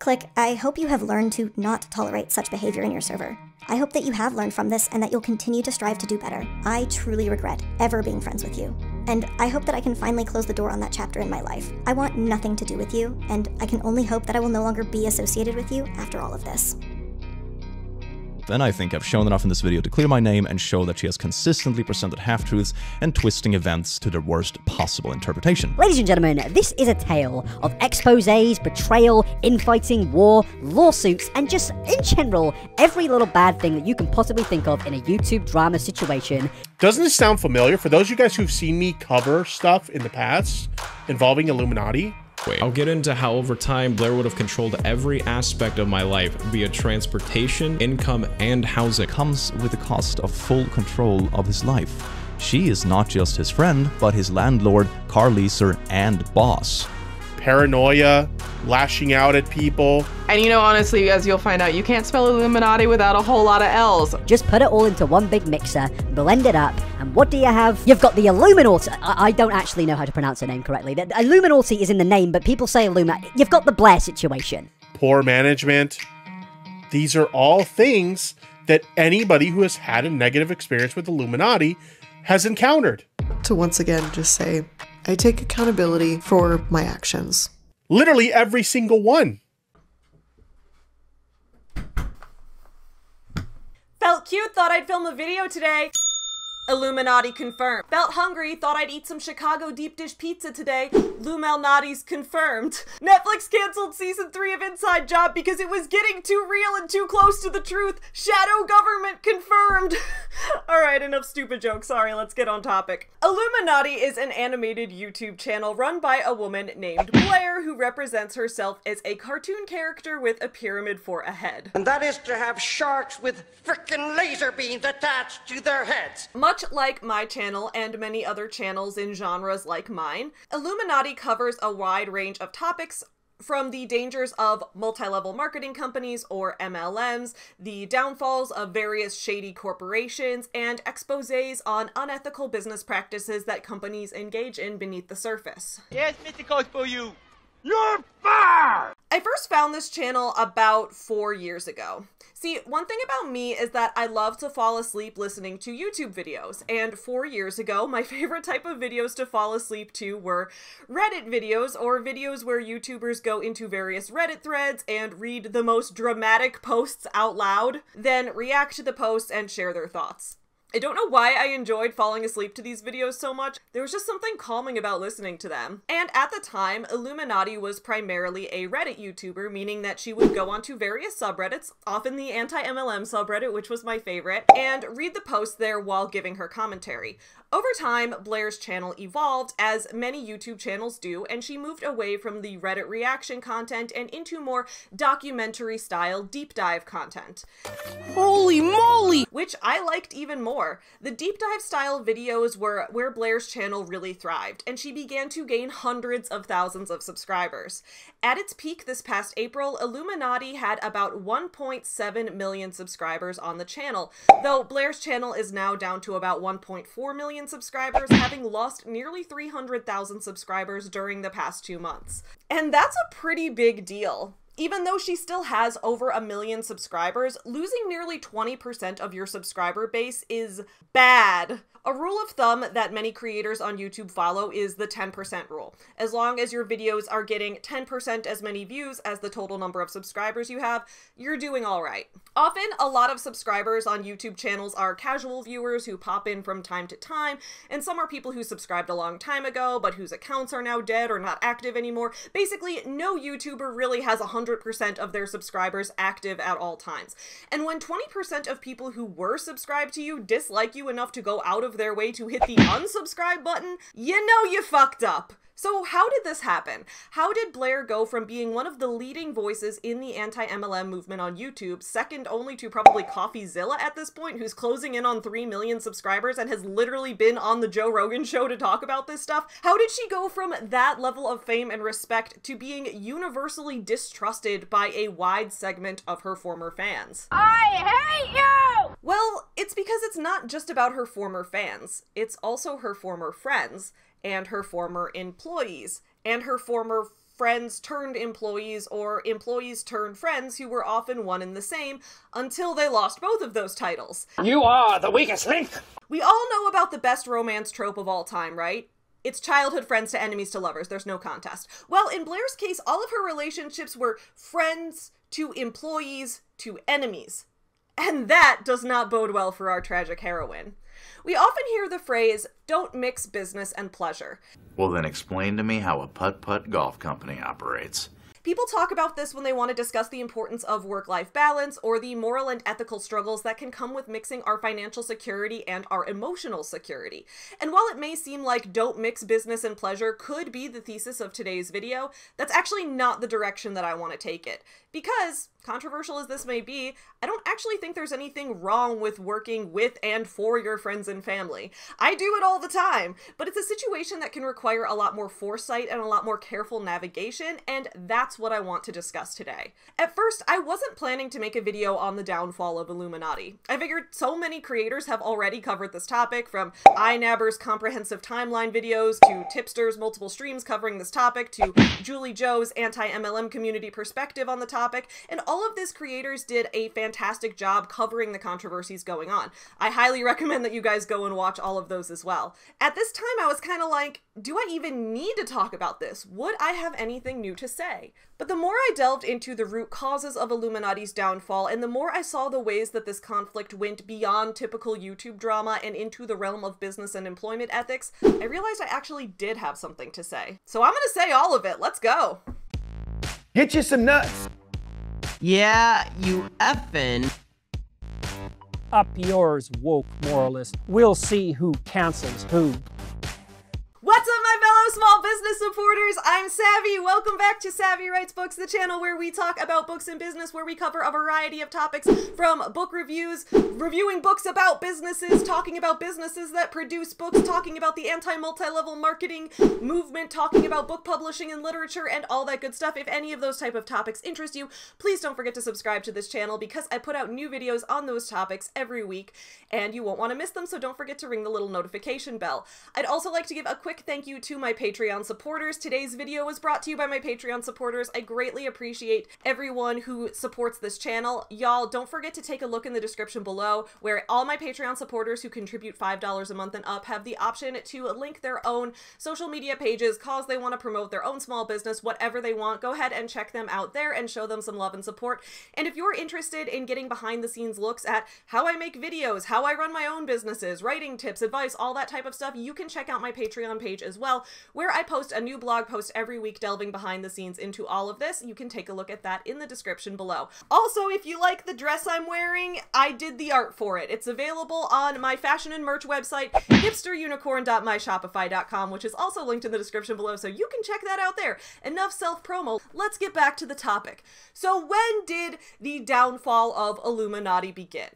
Click, I hope you have learned to not tolerate such behavior in your server. I hope that you have learned from this and that you'll continue to strive to do better. I truly regret ever being friends with you. And I hope that I can finally close the door on that chapter in my life. I want nothing to do with you, and I can only hope that I will no longer be associated with you after all of this. And I think I've shown enough in this video to clear my name and show that she has consistently presented half-truths and twisting events to their worst possible interpretation. Ladies and gentlemen, this is a tale of exposés, betrayal, infighting, war, lawsuits, and just, in general, every little bad thing that you can possibly think of in a YouTube drama situation. Doesn't this sound familiar? For those of you guys who've seen me cover stuff in the past involving iilluminaughtii, I'll get into how over time Blair would have controlled every aspect of my life via transportation, income, and housing. Comes with the cost of full control of his life. She is not just his friend, but his landlord, car leaser, and boss. Paranoia, lashing out at people. And you know, honestly, as you'll find out, you can't spell iilluminaughtii without a whole lot of L's. Just put it all into one big mixer, blend it up, and what do you have? You've got the Illuminati. I, I don't actually know how to pronounce her name correctly. The Illuminati is in the name, but people say Illuma. You've got the Blair situation. poor management. These are all things that anybody who has had a negative experience with iilluminaughtii has encountered. to once again just say, I take accountability for my actions. Literally every single one. Felt cute, thought I'd film a video today. Illuminati confirmed. Felt hungry, thought I'd eat some Chicago deep dish pizza today. Lumelnati's confirmed. Netflix canceled season 3 of Inside Job because it was getting too real and too close to the truth. Shadow government confirmed. Alright, enough stupid jokes. Sorry, let's get on topic. iilluminaughtii is an animated YouTube channel run by a woman named Blair who represents herself as a cartoon character with a pyramid for a head. And that is to have sharks with frickin' laser beams attached to their heads. Much like my channel and many other channels in genres like mine, iilluminaughtii covers a wide range of topics from the dangers of multi level marketing companies or MLMs, the downfalls of various shady corporations, and exposes on unethical business practices that companies engage in beneath the surface. Yes, Mr. Coach for you. I first found this channel about four years ago. See, one thing about me is that I love to fall asleep listening to YouTube videos, and four years ago, my favorite type of videos to fall asleep to were Reddit videos or videos where YouTubers go into various Reddit threads and read the most dramatic posts out loud, then react to the posts and share their thoughts. I don't know why I enjoyed falling asleep to these videos so much. There was just something calming about listening to them. And at the time, iilluminaughtii was primarily a Reddit YouTuber, meaning that she would go onto various subreddits, often the anti-MLM subreddit, which was my favorite, and read the posts there while giving her commentary. Over time, Blair's channel evolved, as many YouTube channels do, and she moved away from the Reddit reaction content and into more documentary style deep dive content. Holy moly! Which I liked even more. The deep dive style videos were where Blair's channel really thrived, and she began to gain hundreds of thousands of subscribers. At its peak this past April, iilluminaughtii had about 1.7 million subscribers on the channel, though Blair's channel is now down to about 1.4 million subscribers, having lost nearly 300,000 subscribers during the past two months. And that's a pretty big deal. Even though she still has over a million subscribers, losing nearly 20% of your subscriber base is bad. A rule of thumb that many creators on YouTube follow is the 10% rule. As long as your videos are getting 10% as many views as the total number of subscribers you have, you're doing alright. Often, a lot of subscribers on YouTube channels are casual viewers who pop in from time to time, and some are people who subscribed a long time ago but whose accounts are now dead or not active anymore. Basically, no YouTuber really has 100% of their subscribers active at all times. And when 20% of people who were subscribed to you dislike you enough to go out of their way to hit the unsubscribe button, you know you fucked up. So, how did this happen? How did Blair go from being one of the leading voices in the anti MLM movement on YouTube, second only to probably CoffeeZilla at this point, who's closing in on 3 million subscribers and has literally been on the Joe Rogan show to talk about this stuff? How did she go from that level of fame and respect to being universally distrusted by a wide segment of her former fans? I hate you! Well, it's because it's not just about her former fans, it's also her former friends and her former employees and her former friends turned employees or employees turned friends who were often one and the same until they lost both of those titles. You are the weakest link. We all know about the best romance trope of all time, right? It's childhood friends to enemies to lovers. There's no contest. Well, in Blair's case, all of her relationships were friends to employees to enemies. And that does not bode well for our tragic heroine. We often hear the phrase, don't mix business and pleasure. Well, then explain to me how a putt putt golf company operates. People talk about this when they want to discuss the importance of work life balance or the moral and ethical struggles that can come with mixing our financial security and our emotional security. And while it may seem like don't mix business and pleasure could be the thesis of today's video, that's actually not the direction that I want to take it. Because, controversial as this may be, I don't actually think there's anything wrong with working with and for your friends and family. I do it all the time, but it's a situation that can require a lot more foresight and a lot more careful navigation, and that's what I want to discuss today. At first, I wasn't planning to make a video on the downfall of iilluminaughtii. I figured so many creators have already covered this topic, from iNabber's comprehensive timeline videos to Tipster's multiple streams covering this topic to Julie Joe's anti-MLM community perspective on the topic, and all of these creators did a fantastic job covering the controversies going on. I highly recommend that you guys go and watch all of those as well. At this time, I was kind of like, do I even need to talk about this? Would I have anything new to say? But the more I delved into the root causes of iilluminaughtii's downfall, and the more I saw the ways that this conflict went beyond typical YouTube drama and into the realm of business and employment ethics, I realized I actually did have something to say. So I'm gonna say all of it. Let's go. Get you some nuts. Yeah, you effin'. Up yours, woke moralist. We'll see who cancels who. What's up, my fellow small business supporters? I'm Savy. Welcome back to Savy Writes Books, the channel where we talk about books and business, where we cover a variety of topics from book reviews, reviewing books about businesses, talking about businesses that produce books, talking about the anti multi level marketing movement, talking about book publishing and literature, and all that good stuff. If any of those type of topics interest you, please don't forget to subscribe to this channel because I put out new videos on those topics every week, and you won't want to miss them, so don't forget to ring the little notification bell. I'd also like to give a quick thank you to my Patreon supporters. Today's video was brought to you by my Patreon supporters. I greatly appreciate everyone who supports this channel. Y'all, don't forget to take a look in the description below where all my Patreon supporters who contribute $5 a month and up have the option to link their own social media pages, cause they want to promote their own small business, whatever they want. Go ahead and check them out there and show them some love and support. And if you're interested in getting behind the scenes looks at how I make videos, how I run my own businesses, writing tips, advice, all that type of stuff, you can check out my Patreon page as well, where I post a new blog post every week delving behind the scenes into all of this. You can take a look at that in the description below. Also, if you like the dress I'm wearing, I did the art for it. It's available on my fashion and merch website, hipsterunicorn.myshopify.com, which is also linked in the description below, so you can check that out there. Enough self promo. Let's get back to the topic. So, when did the downfall of iilluminaughtii begin?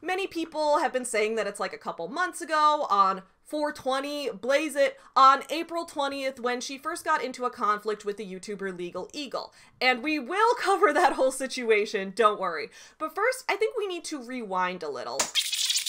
Many people have been saying that it's like a couple months ago on 420 Blaze It on April 20th when she first got into a conflict with the YouTuber Legal Eagle. And we will cover that whole situation, don't worry. But first, I think we need to rewind a little.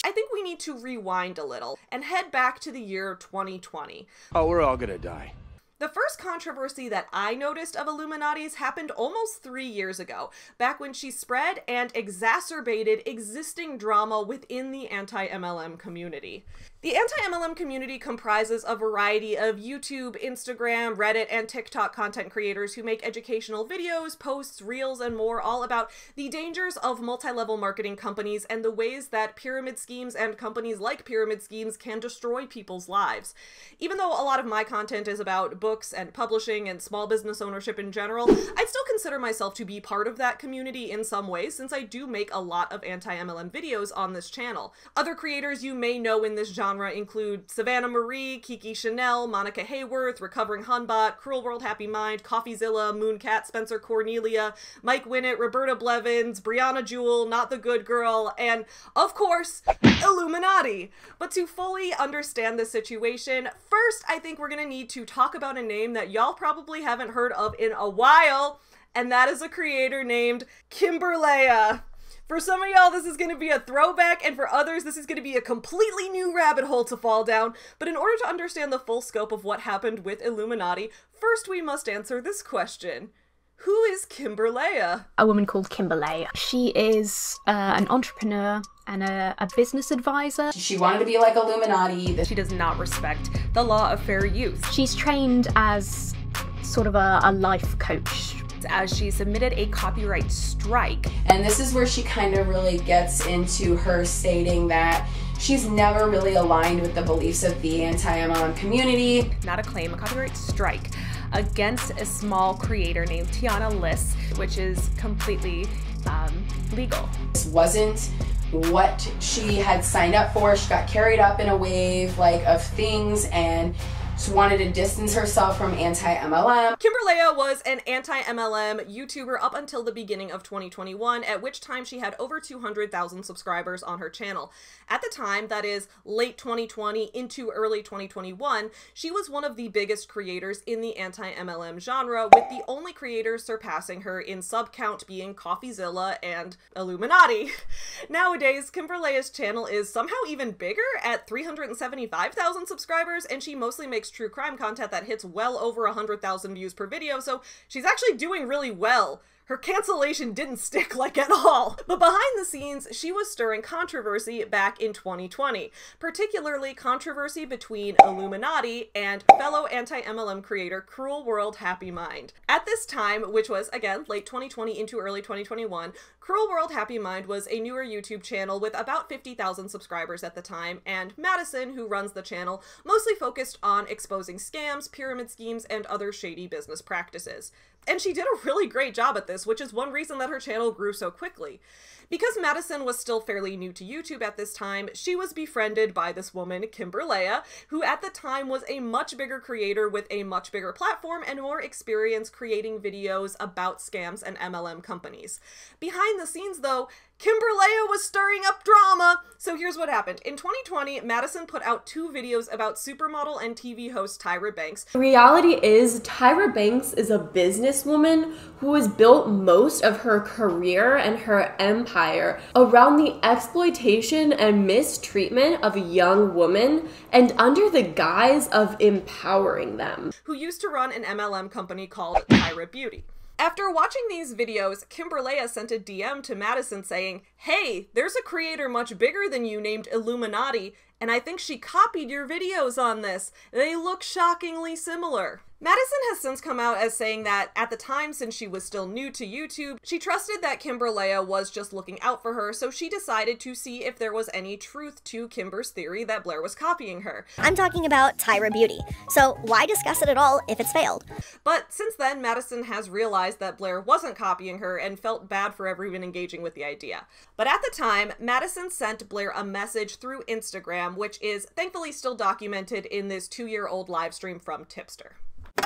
I think we need to rewind a little and head back to the year 2020. Oh, we're all gonna die. The first controversy that I noticed of iilluminaughtii's happened almost three years ago, back when she spread and exacerbated existing drama within the anti MLM community. The anti MLM community comprises a variety of YouTube, Instagram, Reddit, and TikTok content creators who make educational videos, posts, reels, and more all about the dangers of multi level marketing companies and the ways that pyramid schemes and companies like pyramid schemes can destroy people's lives. Even though a lot of my content is about books and publishing and small business ownership in general, I'd still consider myself to be part of that community in some ways since I do make a lot of anti MLM videos on this channel. Other creators you may know in this genre include Savannah Marie, Kiki Chanel, Monica Hayworth, Recovering Hunbot, Cruel World Happy Mind, Coffeezilla, Mooncat, Spencer Cornelia, Mike Winnett, Roberta Blevins, Brianna Jewell, Not the Good Girl, and, of course, iilluminaughtii. But to fully understand the situation, first I think we're gonna need to talk about a name that y'all probably haven't heard of in a while, and that is a creator named Kimberlea. For some of y'all, this is going to be a throwback, and for others, this is going to be a completely new rabbit hole to fall down. But in order to understand the full scope of what happened with iilluminaughtii, first we must answer this question. Who is Kimberleia? A woman called Kimberleia. She is uh, an entrepreneur and a, a, business advisor. She wanted to be like iilluminaughtii. She does not respect the law of fair use. She's trained as sort of a, a life coach as she submitted a copyright strike. And this is where she kind of really gets into her stating that she's never really aligned with the beliefs of the anti-MLM community. Not a claim, a copyright strike against a small creator named Tiana Liss, which is completely um, legal. This wasn't what she had signed up for. She got carried up in a wave like of things and she wanted to distance herself from anti-MLM. Kimberleia was an anti-MLM YouTuber up until the beginning of 2021, at which time she had over 200,000 subscribers on her channel. At the time, that is late 2020 into early 2021, she was one of the biggest creators in the anti-MLM genre, with the only creators surpassing her in sub count being CoffeeZilla and iilluminaughtii. Nowadays, Kimberleia's channel is somehow even bigger at 375,000 subscribers, and she mostly makes true crime content that hits well over 100,000 views per video, so she's actually doing really well her cancellation didn't stick like at all. But behind the scenes, she was stirring controversy back in 2020, particularly controversy between iilluminaughtii and fellow anti-MLM creator Cruel World Happy Mind. At this time, which was again late 2020 into early 2021, Cruel World Happy Mind was a newer YouTube channel with about 50,000 subscribers at the time, and Madison, who runs the channel, mostly focused on exposing scams, pyramid schemes, and other shady business practices. And she did a really great job at this, which is one reason that her channel grew so quickly. Because Madison was still fairly new to YouTube at this time, she was befriended by this woman, Kimberleia, who at the time was a much bigger creator with a much bigger platform and more experience creating videos about scams and MLM companies. Behind the scenes, though, Kimberleia was stirring up drama. So here's what happened. In 2020, Madison put out two videos about supermodel and TV host Tyra Banks. The reality is, Tyra Banks is a businesswoman who has built most of her career and her empire around the exploitation and mistreatment of young women and under the guise of empowering them. Who used to run an MLM company called Tyra Beauty. After watching these videos, Kimberleia sent a DM to Madison saying, Hey, there's a creator much bigger than you named iilluminaughtii, and I think she copied your videos on this. They look shockingly similar. Madison has since come out as saying that at the time, since she was still new to YouTube, she trusted that Kimberleia was just looking out for her, so she decided to see if there was any truth to Kimber's theory that Blair was copying her. I'm talking about Tyra Beauty, so why discuss it at all if it's failed? But since then, Madison has realized that Blair wasn't copying her and felt bad for ever even engaging with the idea. But at the time, Madison sent Blair a message through Instagram, which is thankfully still documented in this two year old live stream from Tipster.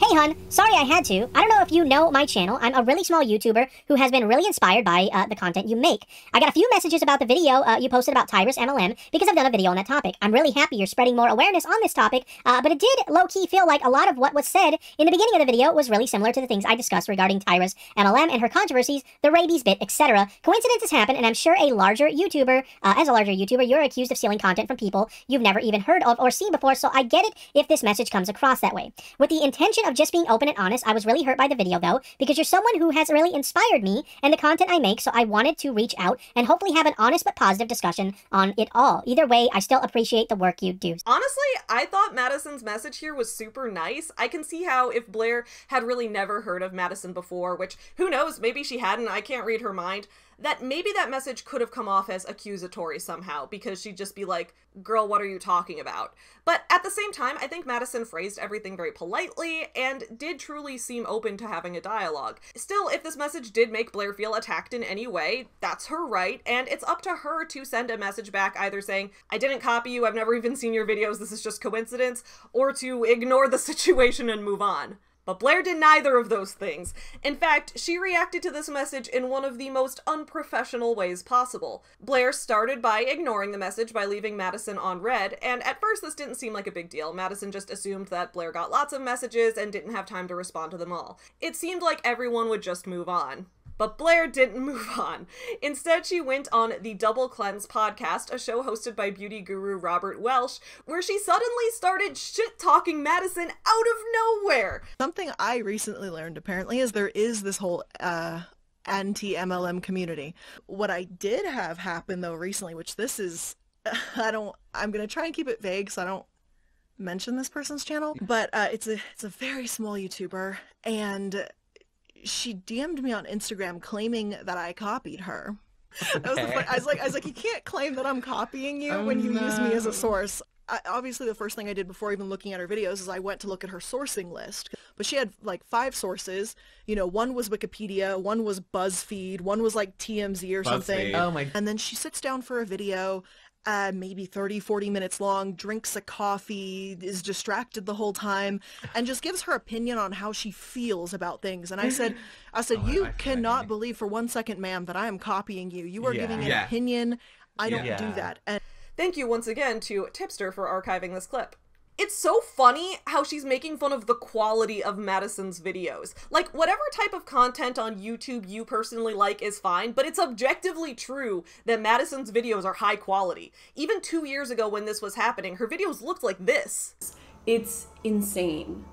Hey hun, sorry I had to. I don't know if you know my channel. I'm a really small YouTuber who has been really inspired by uh, the content you make. I got a few messages about the video uh, you posted about Tyra's MLM because I've done a video on that topic. I'm really happy you're spreading more awareness on this topic, uh, but it did low-key feel like a lot of what was said in the beginning of the video was really similar to the things I discussed regarding Tyra's MLM and her controversies, the rabies bit, etc. Coincidences happen, and I'm sure a larger YouTuber, uh, as a larger YouTuber, you're accused of stealing content from people you've never even heard of or seen before, so I get it if this message comes across that way. With the intention of just being open and honest. I was really hurt by the video though, because you're someone who has really inspired me and the content I make, so I wanted to reach out and hopefully have an honest but positive discussion on it all. Either way, I still appreciate the work you do. Honestly, I thought Madison's message here was super nice. I can see how if Blair had really never heard of Madison before, which who knows, maybe she hadn't, I can't read her mind that maybe that message could have come off as accusatory somehow because she'd just be like, girl, what are you talking about? But at the same time, I think Madison phrased everything very politely and did truly seem open to having a dialogue. Still, if this message did make Blair feel attacked in any way, that's her right, and it's up to her to send a message back either saying, I didn't copy you, I've never even seen your videos, this is just coincidence, or to ignore the situation and move on. But Blair did neither of those things. In fact, she reacted to this message in one of the most unprofessional ways possible. Blair started by ignoring the message by leaving Madison on read, and at first this didn't seem like a big deal. Madison just assumed that Blair got lots of messages and didn't have time to respond to them all. It seemed like everyone would just move on. But Blair didn't move on. Instead, she went on the Double Cleanse podcast, a show hosted by beauty guru Robert Welsh, where she suddenly started shit talking Madison out of nowhere. Something I recently learned apparently is there is this whole uh anti MLM community. What I did have happen though recently, which this is I don't I'm to try and keep it vague so I don't mention this person's channel, but uh, it's a it's a very small YouTuber and she DM'd me on Instagram claiming that I copied her. That was the fun- I was like, I was like, you can't claim that I'm copying you Oh, when you use me as a source. I, obviously, the first thing I did before even looking at her videos is I went to look at her sourcing list. But she had like five sources. You know, one was Wikipedia, one was BuzzFeed, one was like TMZ or something. Oh my- And then she sits down for a video, uh, maybe 30, 40 minutes long, drinks a coffee, is distracted the whole time, and just gives her opinion on how she feels about things. And I said, I said, you cannot believe for one second, ma'am, that I am copying you. You are Yeah. giving an Yeah. opinion. I don't Yeah. do that. And Thank you once again to Tipster for archiving this clip. It's so funny how she's making fun of the quality of Madison's videos. Like, whatever type of content on YouTube you personally like is fine, but it's objectively true that Madison's videos are high quality. Even two years ago when this was happening, her videos looked like this. It's insane.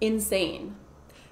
Insane.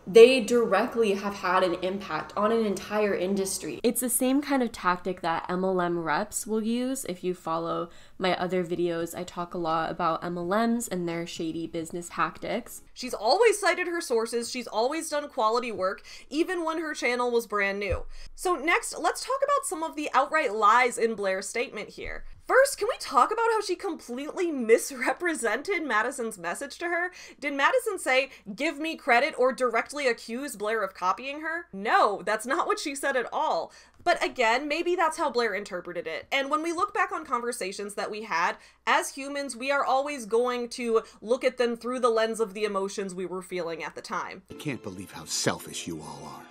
They directly have had an impact on an entire industry. It's the same kind of tactic that MLM reps will use. If you follow my other videos, I talk a lot about MLMs and their shady business tactics. She's always cited her sources, she's always done quality work, even when her channel was brand new. So, next, let's talk about some of the outright lies in Blair's statement here. First, can we talk about how she completely misrepresented Madison's message to her? Did Madison say, give me credit, or directly accuse Blair of copying her? No, that's not what she said at all. But again, maybe that's how Blair interpreted it. And when we look back on conversations that we had, as humans, we are always going to look at them through the lens of the emotions we were feeling at the time. I can't believe how selfish you all are.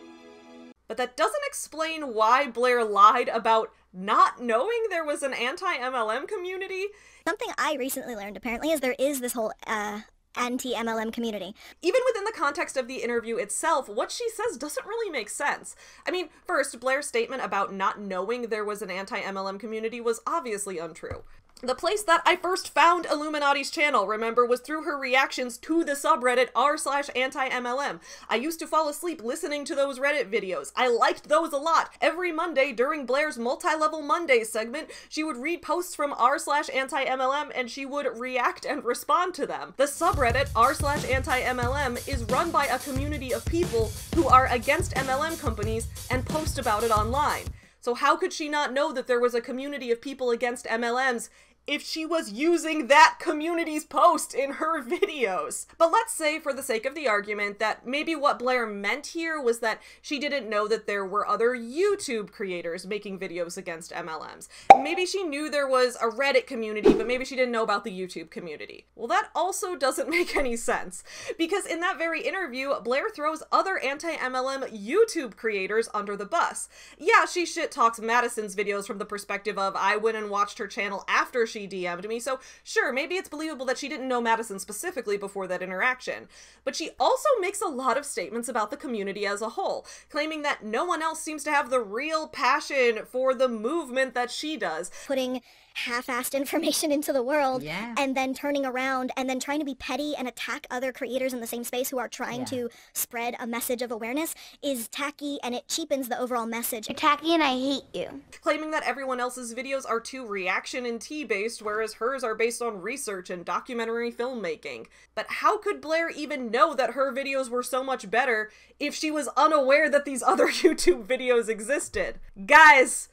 But that doesn't explain why Blair lied about not knowing there was an anti MLM community. Something I recently learned apparently is there is this whole uh, anti MLM community. Even within the context of the interview itself, what she says doesn't really make sense. I mean, first, Blair's statement about not knowing there was an anti MLM community was obviously untrue. The place that I first found iilluminaughtii's channel, remember, was through her reactions to the subreddit r slash anti MLM. I used to fall asleep listening to those Reddit videos. I liked those a lot. Every Monday during Blair's multi-level Monday segment, she would read posts from r slash anti MLM and she would react and respond to them. The subreddit r slash anti MLM is run by a community of people who are against MLM companies and post about it online. So how could she not know that there was a community of people against MLMs if she was using that community's post in her videos. But let's say, for the sake of the argument, that maybe what Blair meant here was that she didn't know that there were other YouTube creators making videos against MLMs. Maybe she knew there was a Reddit community, but maybe she didn't know about the YouTube community. Well, that also doesn't make any sense, because in that very interview, Blair throws other anti MLM YouTube creators under the bus. Yeah, she shit talks Madison's videos from the perspective of I went and watched her channel after she DM'd me, so sure, maybe it's believable that she didn't know Madison specifically before that interaction. But she also makes a lot of statements about the community as a whole, claiming that no one else seems to have the real passion for the movement that she does. Putting half-assed information into the world Yeah. and then turning around and then trying to be petty and attack other creators in the same space who are trying Yeah. to spread a message of awareness is tacky and it cheapens the overall message. You're tacky and I hate you. claiming that everyone else's videos are too reaction and tea based, whereas hers are based on research and documentary filmmaking. But how could Blair even know that her videos were so much better if she was unaware that these other YouTube videos existed? Guys,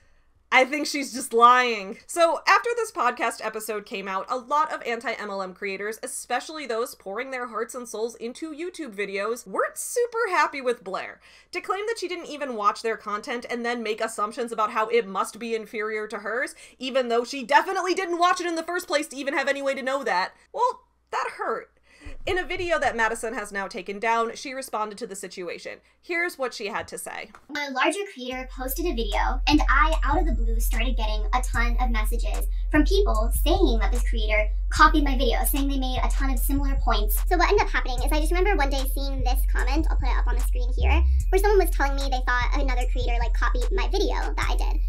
I think she's just lying. So, after this podcast episode came out, a lot of anti MLM creators, especially those pouring their hearts and souls into YouTube videos, weren't super happy with Blair. To claim that she didn't even watch their content and then make assumptions about how it must be inferior to hers, even though she definitely didn't watch it in the first place to even have any way to know that, well, that hurt. In a video that Madison has now taken down, she responded to the situation. Here's what she had to say. A larger creator posted a video, and I, out of the blue, started getting a ton of messages from people saying that this creator copied my video, saying they made a ton of similar points. So what ended up happening is I just remember one day seeing this comment, I'll put it up on the screen here, where someone was telling me they thought another creator like copied my video that I did.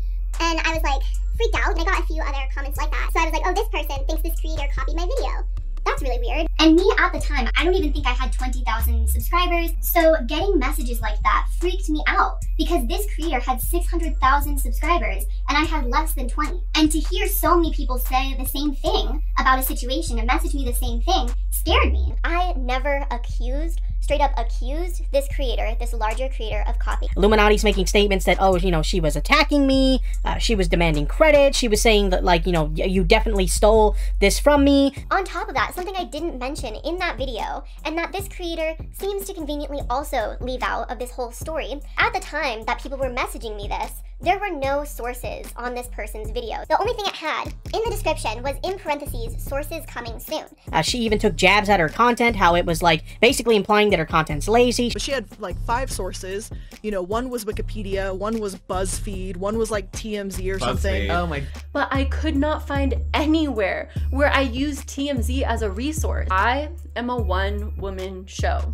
And I was like freaked out, and I got a few other comments like that. So I was like, oh, this person thinks this creator copied my video. That's really weird. And me at the time, I don't even think I had 20,000 subscribers. So getting messages like that freaked me out because this creator had 600,000 subscribers and I had less than 20. And to hear so many people say the same thing about a situation and message me the same thing scared me. I never accused straight up accused this creator, this larger creator, of copying. iilluminaughtii's making statements that, oh, you know, she was attacking me, uh, she was demanding credit, she was saying that, like, you know, you definitely stole this from me. On top of that, something I didn't mention in that video, and that this creator seems to conveniently also leave out of this whole story, at the time that people were messaging me this, there were no sources on this person's video. The only thing it had in the description was in parentheses, sources coming soon. Uh, she even took jabs at her content, how it was like basically implying that her content's lazy. But she had like five sources. You know, one was Wikipedia, one was BuzzFeed, one was like TMZ or something. Oh my. But I could not find anywhere where I used TMZ as a resource. I am a one woman show.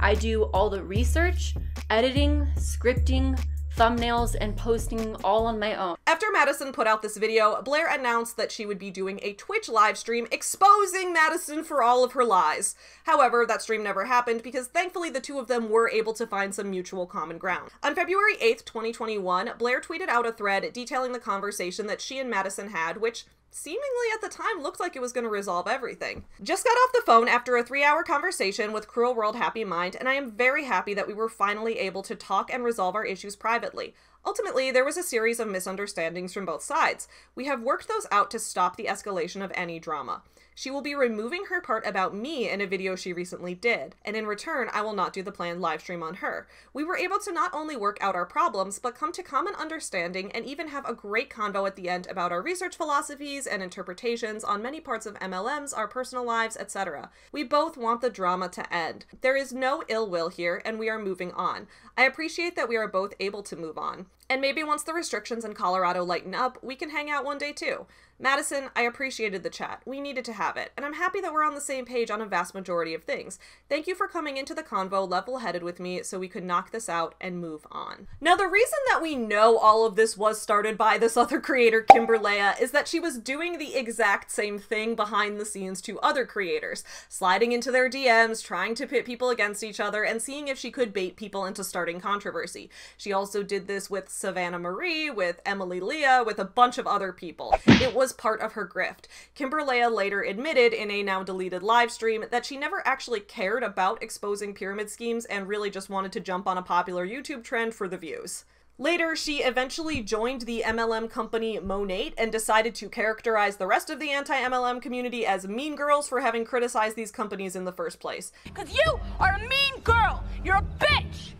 I do all the research, editing, scripting, thumbnails, and posting all on my own. After Madison put out this video, Blair announced that she would be doing a Twitch live stream exposing Madison for all of her lies. However, that stream never happened because thankfully the two of them were able to find some mutual common ground. On February 8th, 2021, Blair tweeted out a thread detailing the conversation that she and Madison had, which seemingly at the time looked like it was going to resolve everything. Just got off the phone after a three hour conversation with Cruel World Happy Mind, and I am very happy that we were finally able to talk and resolve our issues privately. Ultimately, there was a series of misunderstandings from both sides. We have worked those out to stop the escalation of any drama. She will be removing her part about me in a video she recently did, and in return, I will not do the planned livestream on her. We were able to not only work out our problems, but come to common understanding and even have a great convo at the end about our research philosophies and interpretations on many parts of MLMs, our personal lives, etc. We both want the drama to end. There is no ill will here, and we are moving on. I appreciate that we are both able to move on. And maybe once the restrictions in Colorado lighten up, we can hang out one day too. Madison, I appreciated the chat. We needed to have it, and I'm happy that we're on the same page on a vast majority of things. Thank you for coming into the convo level headed with me so we could knock this out and move on. Now, the reason that we know all of this was started by this other creator, Kimberlea, is that she was doing the exact same thing behind the scenes to other creators, sliding into their DMs, trying to pit people against each other, and seeing if she could bait people into starting controversy. She also did this with Savannah Marie, with Emily Leah, with a bunch of other people. It was part of her grift. Kimberlea later admitted in a now deleted live stream that she never actually cared about exposing pyramid schemes and really just wanted to jump on a popular YouTube trend for the views. Later, she eventually joined the MLM company Monat and decided to characterize the rest of the anti MLM community as mean girls for having criticized these companies in the first place. Because you are a mean girl! You're a bitch!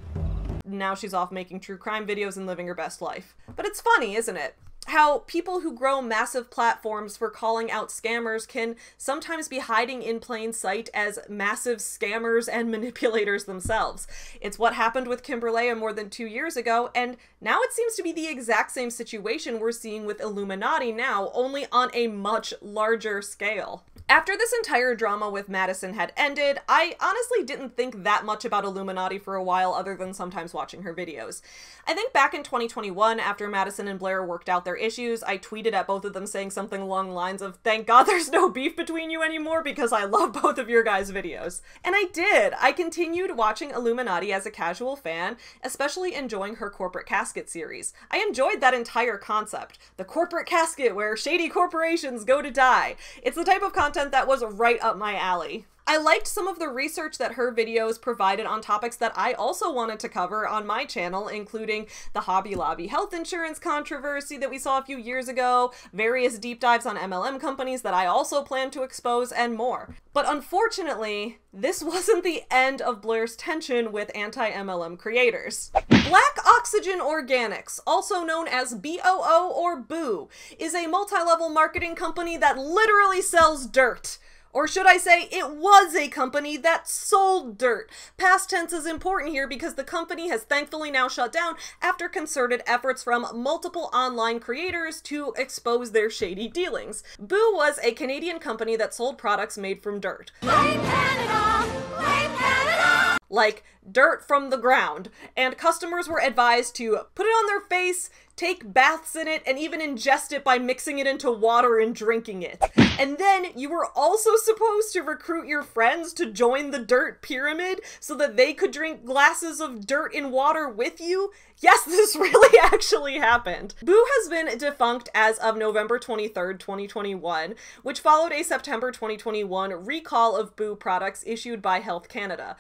Now she's off making true crime videos and living her best life. But it's funny, isn't it? How people who grow massive platforms for calling out scammers can sometimes be hiding in plain sight as massive scammers and manipulators themselves. It's what happened with Kimberlea more than two years ago, and now it seems to be the exact same situation we're seeing with iilluminaughtii now, only on a much larger scale. After this entire drama with Madison had ended, I honestly didn't think that much about iilluminaughtii for a while other than sometimes watching her videos. I think back in 2021, after Madison and Blair worked out their issues, I tweeted at both of them saying something along the lines of, thank god there's no beef between you anymore because I love both of your guys' videos. And I did! I continued watching iilluminaughtii as a casual fan, especially enjoying her corporate casket series. I enjoyed that entire concept. The corporate casket where shady corporations go to die. It's the type of content that was right up my alley. I liked some of the research that her videos provided on topics that I also wanted to cover on my channel, including the Hobby Lobby health insurance controversy that we saw a few years ago, various deep dives on MLM companies that I also plan to expose, and more. But unfortunately, this wasn't the end of Blair's tension with anti MLM creators. Black Oxygen Organics, also known as BOO or BOO, is a multi level marketing company that literally sells dirt Or should I say, it was a company that sold dirt. Past tense is important here because the company has thankfully now shut down after concerted efforts from multiple online creators to expose their shady dealings. Boo was a Canadian company that sold products made from dirt. Like dirt from the ground, and customers were advised to put it on their face, take baths in it, and even ingest it by mixing it into water and drinking it. And then you were also supposed to recruit your friends to join the dirt pyramid so that they could drink glasses of dirt in water with you. Yes, this really actually happened. Boo has been defunct as of November 23rd, 2021, which followed a September 2021 recall of Boo products issued by Health Canada.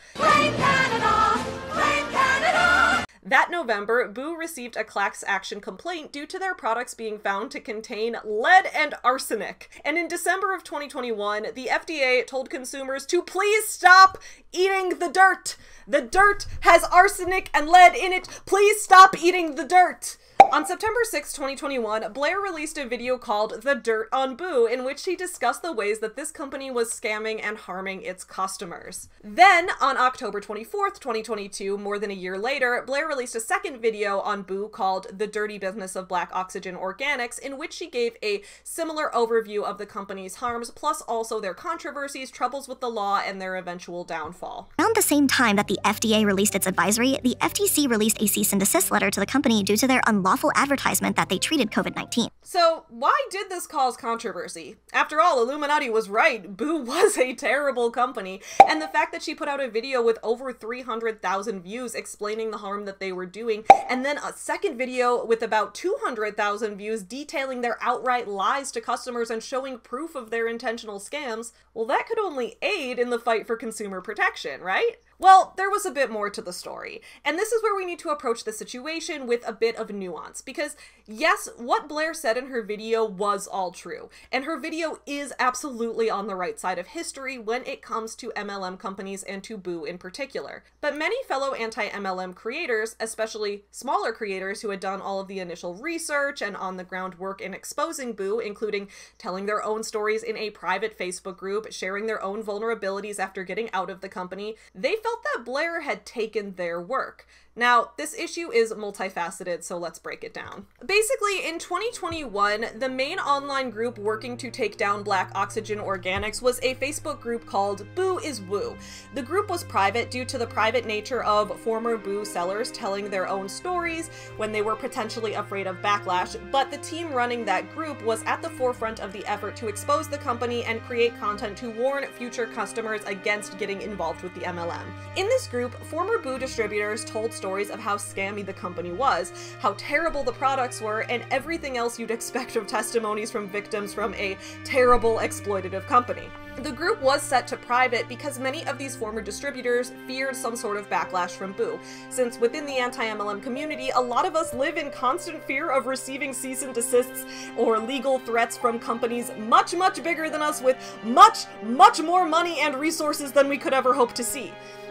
That November, Boo received a class action complaint due to their products being found to contain lead and arsenic. And in December of 2021, the FDA told consumers to please stop eating the dirt. The dirt has arsenic and lead in it. Please stop eating the dirt. On September 6, 2021, Blair released a video called The Dirt on Boo, in which he discussed the ways that this company was scamming and harming its customers. Then, on October 24th, 2022, more than a year later, Blair released a second video on Boo called The Dirty Business of Black Oxygen Organics, in which she gave a similar overview of the company's harms, plus also their controversies, troubles with the law, and their eventual downfall. Around the same time that the FDA released its advisory, the FTC released a cease and desist letter to the company due to their unlawful advertisement that they treated COVID 19. So, why did this cause controversy? After all, iilluminaughtii was right. Boo was a terrible company, and the fact that she put out a video with over 300,000 views explaining the harm that they were doing, and then a second video with about 200,000 views detailing their outright lies to customers and showing proof of their intentional scams, well, that could only aid in the fight for consumer protection, right? Well, there was a bit more to the story, and this is where we need to approach the situation with a bit of nuance, because yes, what Blair said in her video was all true, and her video is absolutely on the right side of history when it comes to MLM companies and to Boo in particular. But many fellow anti-MLM creators, especially smaller creators who had done all of the initial research and on-the-ground work in exposing Boo, including telling their own stories in a private Facebook group, sharing their own vulnerabilities after getting out of the company, they felt that Blair had taken their work. Now, this issue is multifaceted, so let's break it down. Basically, in 2021, the main online group working to take down Black Oxygen Organics was a Facebook group called Boo is Woo. The group was private due to the private nature of former Boo sellers telling their own stories when they were potentially afraid of backlash, but the team running that group was at the forefront of the effort to expose the company and create content to warn future customers against getting involved with the MLM. In this group, former Boo distributors told stories of how scammy the company was, how terrible the products were, and everything else you'd expect of testimonies from victims from a terrible exploitative company. The group was set to private because many of these former distributors feared some sort of backlash from Boo, since within the anti-MLM community, a lot of us live in constant fear of receiving cease and desists or legal threats from companies much, much bigger than us with much, much more money and resources than we could ever hope to see.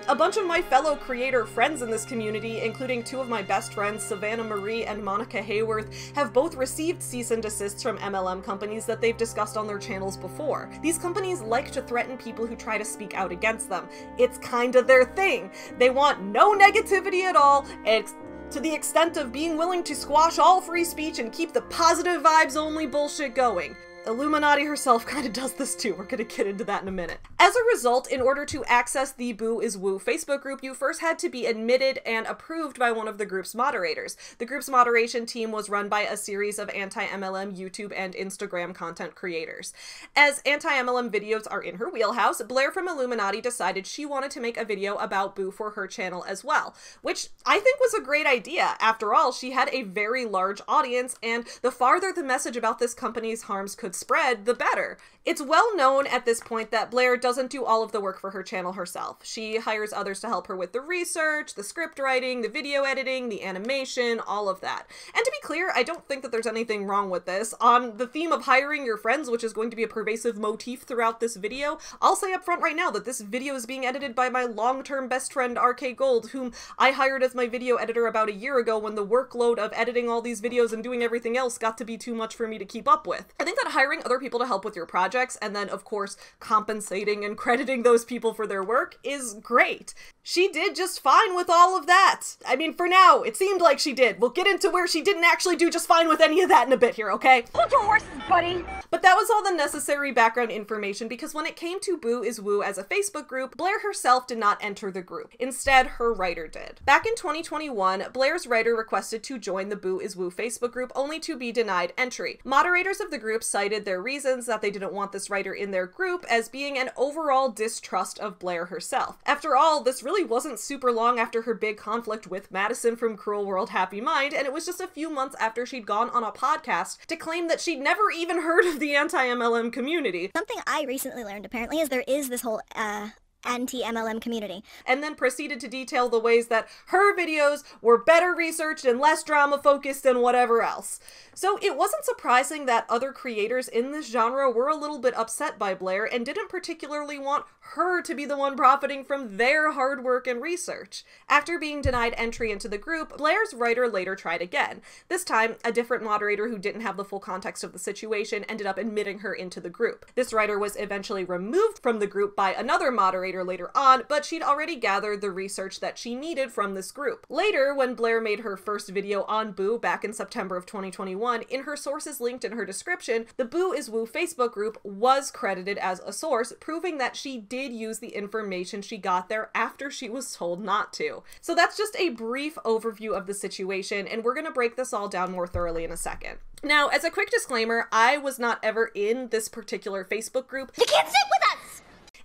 A bunch of my fellow creator friends in this community, including two of my best friends, Savannah Marie and Monica Hayworth, have both received cease and desists from MLM companies that they've discussed on their channels before. These companies like to threaten people who try to speak out against them. It's kinda their thing. They want no negativity at all, to the extent of being willing to squash all free speech and keep the positive vibes only bullshit going. Illuminati herself kind of does this too. We're gonna get into that in a minute. As a result, in order to access the Boo is Woo Facebook group, you first had to be admitted and approved by one of the group's moderators. The group's moderation team was run by a series of anti-MLM YouTube and Instagram content creators. As anti-MLM videos are in her wheelhouse, Blair from iilluminaughtii decided she wanted to make a video about Boo for her channel as well, which I think was a great idea. After all, she had a very large audience, and the farther the message about this company's harms could spread, the better. It's well known at this point that Blair doesn't do all of the work for her channel herself. She hires others to help her with the research, the script writing, the video editing, the animation, all of that. And to be clear, I don't think that there's anything wrong with this. On the theme of hiring your friends, which is going to be a pervasive motif throughout this video, I'll say up front right now that this video is being edited by my long-term best friend RK Gold, whom I hired as my video editor about a year ago when the workload of editing all these videos and doing everything else got to be too much for me to keep up with. I think that hiring other people to help with your projects and then, of course, compensating and crediting those people for their work is great. She did just fine with all of that. I mean, for now, it seemed like she did. We'll get into where she didn't actually do just fine with any of that in a bit here, okay? Hold your horses, buddy! But that was all the necessary background information because when it came to Boo is Woo as a Facebook group, Blair herself did not enter the group. Instead, her writer did. Back in 2021, Blair's writer requested to join the Boo is Woo Facebook group only to be denied entry. Moderators of the group cited their reasons that they didn't want this writer in their group as being an overall distrust of Blair herself. After all, this really wasn't super long after her big conflict with Madison from Cruel World Happy Mind, and it was just a few months after she'd gone on a podcast to claim that she'd never even heard of the anti MLM community. Something I recently learned apparently is there is this whole uh anti MLM community. And then proceeded to detail the ways that her videos were better researched and less drama focused than whatever else. So it wasn't surprising that other creators in this genre were a little bit upset by Blair and didn't particularly want her to be the one profiting from their hard work and research. After being denied entry into the group, Blair's writer later tried again. This time, a different moderator who didn't have the full context of the situation ended up admitting her into the group. This writer was eventually removed from the group by another moderator later on, but she'd already gathered the research that she needed from this group. Later, when Blair made her first video on Boo back in September of 2021, in her sources linked in her description, the Boo is Woo Facebook group was credited as a source, proving that she did use the information she got there after she was told not to. So that's just a brief overview of the situation, and we're gonna break this all down more thoroughly in a second. Now, as a quick disclaimer, I was not ever in this particular Facebook group. You can't sit with us!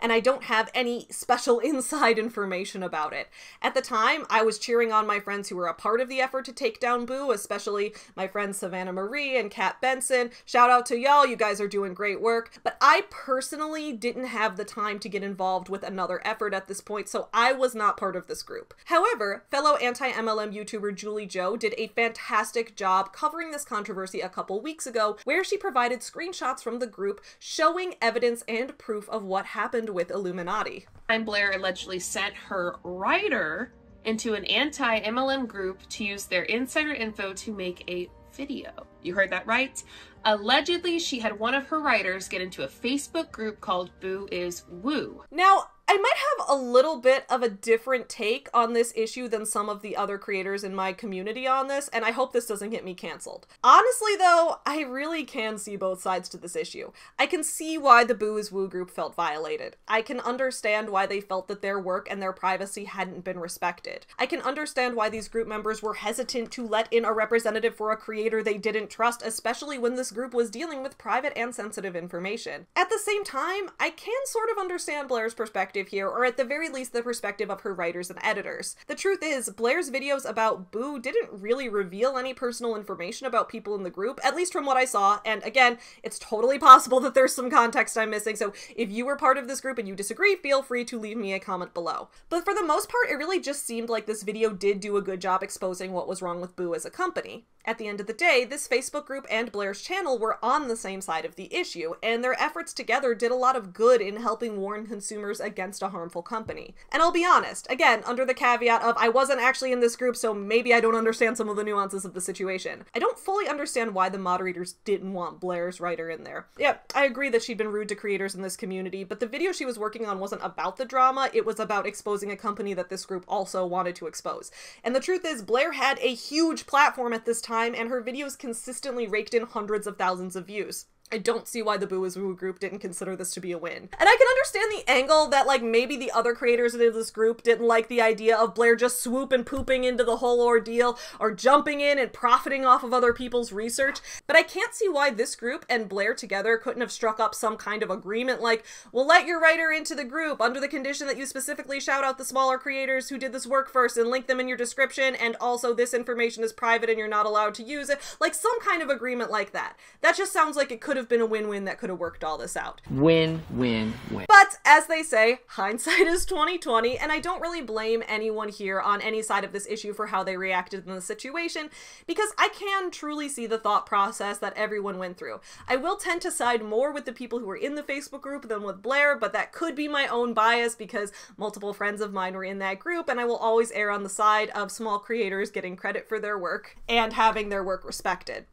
And I don't have any special inside information about it. At the time, I was cheering on my friends who were a part of the effort to take down Boo, especially my friends Savannah Marie and Kat Benson. Shout out to y'all, you guys are doing great work. But I personally didn't have the time to get involved with another effort at this point, so I was not part of this group. However, fellow anti MLM YouTuber Julie Joe did a fantastic job covering this controversy a couple weeks ago, where she provided screenshots from the group showing evidence and proof of what happened with iilluminaughtii. And Blair allegedly sent her writer into an anti MLM group to use their insider info to make a video. You heard that right. Allegedly, she had one of her writers get into a Facebook group called Boo is Woo. Now, I might have a little bit of a different take on this issue than some of the other creators in my community on this, and I hope this doesn't get me canceled. Honestly, though, I really can see both sides to this issue. I can see why the Boo is Woo group felt violated. I can understand why they felt that their work and their privacy hadn't been respected. I can understand why these group members were hesitant to let in a representative for a creator they didn't trust, especially when this group was dealing with private and sensitive information. At the same time, I can sort of understand Blair's perspective here, or at the very least the perspective of her writers and editors. The truth is, Blair's videos about Boo didn't really reveal any personal information about people in the group, at least from what I saw, and again, it's totally possible that there's some context I'm missing, so if you were part of this group and you disagree, feel free to leave me a comment below. But for the most part, it really just seemed like this video did do a good job exposing what was wrong with Boo as a company. At the end of the day, this Facebook group and Blair's channel were on the same side of the issue, and their efforts together did a lot of good in helping warn consumers against a harmful company. And I'll be honest, again, under the caveat of I wasn't actually in this group, so maybe I don't understand some of the nuances of the situation. I don't fully understand why the moderators didn't want Blair's writer in there. Yeah, I agree that she'd been rude to creators in this community, but the video she was working on wasn't about the drama, it was about exposing a company that this group also wanted to expose. And the truth is, Blair had a huge platform at this time, and her videos consistently raked in hundreds of thousands of views. I don't see why the Boo is Woo group didn't consider this to be a win. And I can understand the angle that like maybe the other creators in this group didn't like the idea of Blair just swoop and pooping into the whole ordeal or jumping in and profiting off of other people's research, but I can't see why this group and Blair together couldn't have struck up some kind of agreement like, we'll let your writer into the group under the condition that you specifically shout out the smaller creators who did this work first and link them in your description and also this information is private and you're not allowed to use it. Like some kind of agreement like that. That just sounds like it could have been a win-win that could have worked all this out. Win, win, win. But as they say, hindsight is 2020, and I don't really blame anyone here on any side of this issue for how they reacted in the situation, because I can truly see the thought process that everyone went through. I will tend to side more with the people who were in the Facebook group than with Blair, but that could be my own bias because multiple friends of mine were in that group, and I will always err on the side of small creators getting credit for their work and having their work respected.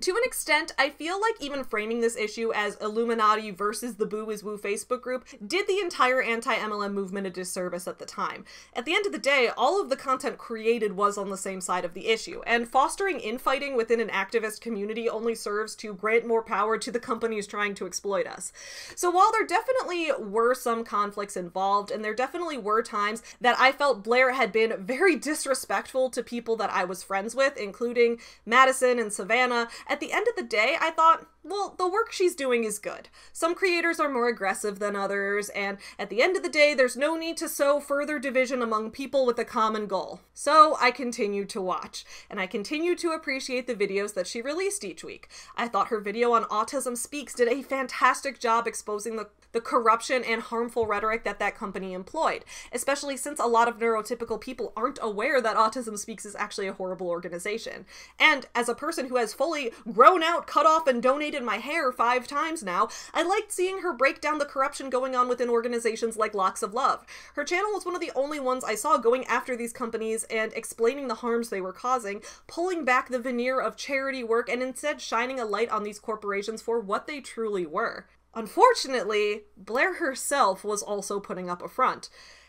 To an extent, I feel like even framing this issue as iilluminaughtii versus the Boo is Woo Facebook group did the entire anti MLM movement a disservice at the time. At the end of the day, all of the content created was on the same side of the issue, and fostering infighting within an activist community only serves to grant more power to the companies trying to exploit us. So while there definitely were some conflicts involved, and there definitely were times that I felt Blair had been very disrespectful to people that I was friends with, including Madison and Savannah, at the end of the day, I thought, well, the work she's doing is good. Some creators are more aggressive than others, and at the end of the day, there's no need to sow further division among people with a common goal. So I continued to watch, and I continued to appreciate the videos that she released each week. I thought her video on Autism Speaks did a fantastic job exposing the, the corruption and harmful rhetoric that that company employed, especially since a lot of neurotypical people aren't aware that Autism Speaks is actually a horrible organization. And as a person who has fully grown out, cut off, and donated my hair five times now, I liked seeing her break down the corruption going on within organizations like Locks of Love. Her channel was one of the only ones I saw going after these companies and explaining the harms they were causing, pulling back the veneer of charity work, and instead shining a light on these corporations for what they truly were. Unfortunately, Blair herself was also putting up a front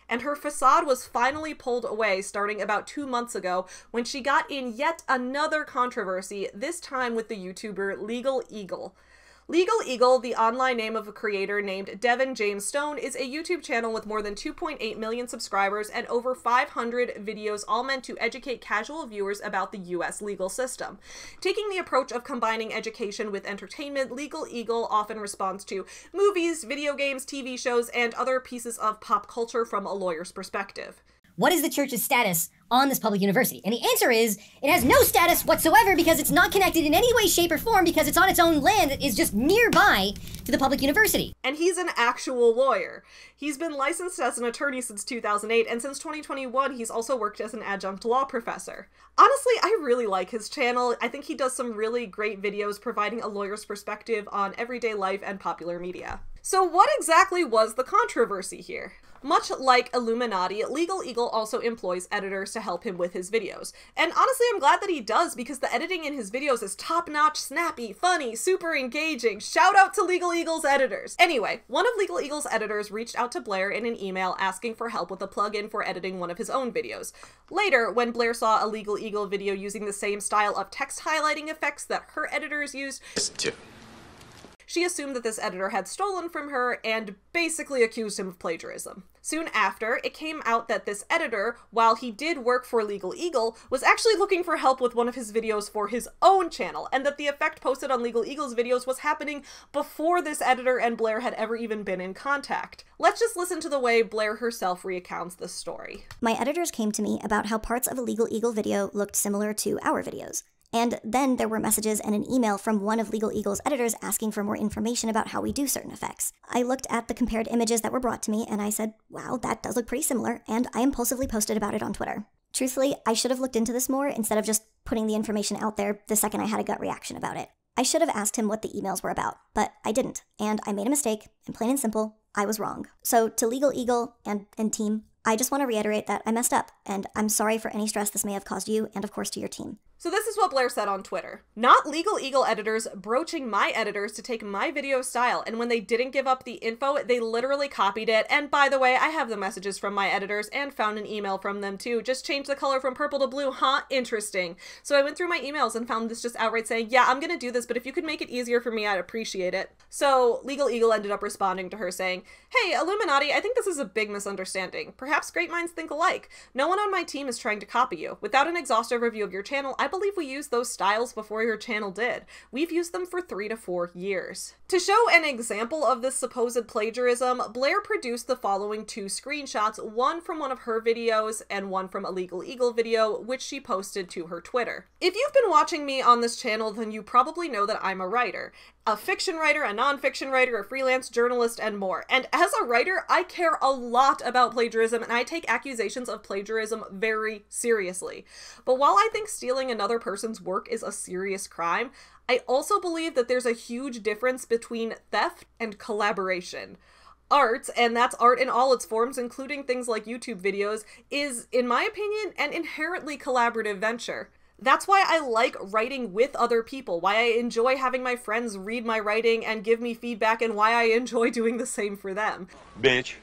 and her facade was finally pulled away starting about two months ago when she got in yet another controversy, this time with the YouTuber Legal Eagle. Legal Eagle, the online name of a creator named Devin James Stone, is a YouTube channel with more than 2.8 million subscribers and over 500 videos, all meant to educate casual viewers about the US legal system. Taking the approach of combining education with entertainment, Legal Eagle often responds to movies, video games, TV shows, and other pieces of pop culture from a lawyer's perspective. What is the church's status on this public university? And the answer is it has no status whatsoever because it's not connected in any way, shape, or form because it's on its own land that is just nearby to the public university. And he's an actual lawyer. He's been licensed as an attorney since 2008, and since 2021, he's also worked as an adjunct law professor. Honestly, I really like his channel. I think he does some really great videos providing a lawyer's perspective on everyday life and popular media. So, what exactly was the controversy here? Much like iilluminaughtii, Legal Eagle also employs editors to help him with his videos. And honestly, I'm glad that he does because the editing in his videos is top notch, snappy, funny, super engaging. Shout out to Legal Eagle's editors. Anyway, one of Legal Eagle's editors reached out to Blair in an email asking for help with a plugin for editing one of his own videos. Later, when Blair saw a Legal Eagle video using the same style of text highlighting effects that her editors used, she assumed that this editor had stolen from her and basically accused him of plagiarism. Soon after, it came out that this editor, while he did work for Legal Eagle, was actually looking for help with one of his videos for his own channel, and that the effect posted on Legal Eagle's videos was happening before this editor and Blair had ever even been in contact. Let's just listen to the way Blair herself recounts this story. My editors came to me about how parts of a Legal Eagle video looked similar to our videos. And then there were messages and an email from one of Legal Eagle's editors asking for more information about how we do certain effects. I looked at the compared images that were brought to me and I said, wow, that does look pretty similar, and I impulsively posted about it on Twitter. Truthfully, I should have looked into this more instead of just putting the information out there the second I had a gut reaction about it. I should have asked him what the emails were about, but I didn't, and I made a mistake, and plain and simple, I was wrong. So, to Legal Eagle and, and team, I just want to reiterate that I messed up, and I'm sorry for any stress this may have caused you and, of course, to your team. So this is what Blair said on Twitter. Not Legal Eagle editors broaching my editors to take my video style, and when they didn't give up the info, they literally copied it. And by the way, I have the messages from my editors and found an email from them too. Just change the color from purple to blue, huh? Interesting. So I went through my emails and found this just outright saying, yeah, I'm gonna do this, but if you could make it easier for me, I'd appreciate it. So Legal Eagle ended up responding to her saying, hey, iilluminaughtii, I think this is a big misunderstanding. Perhaps great minds think alike. No one on my team is trying to copy you. Without an exhaustive review of your channel, I believe we used those styles before your channel did. We've used them for three to four years. To show an example of this supposed plagiarism, Blair produced the following two screenshots, one from one of her videos and one from a Legal Eagle video, which she posted to her Twitter. If you've been watching me on this channel, then you probably know that I'm a writer. A fiction writer, a nonfiction writer, a freelance journalist, and more. And as a writer, I care a lot about plagiarism and I take accusations of plagiarism very seriously. But while I think stealing another person's work is a serious crime, I also believe that there's a huge difference between theft and collaboration. Art, and that's art in all its forms, including things like YouTube videos, is, in my opinion, an inherently collaborative venture. That's why I like writing with other people, why I enjoy having my friends read my writing and give me feedback, and why I enjoy doing the same for them. Bitch.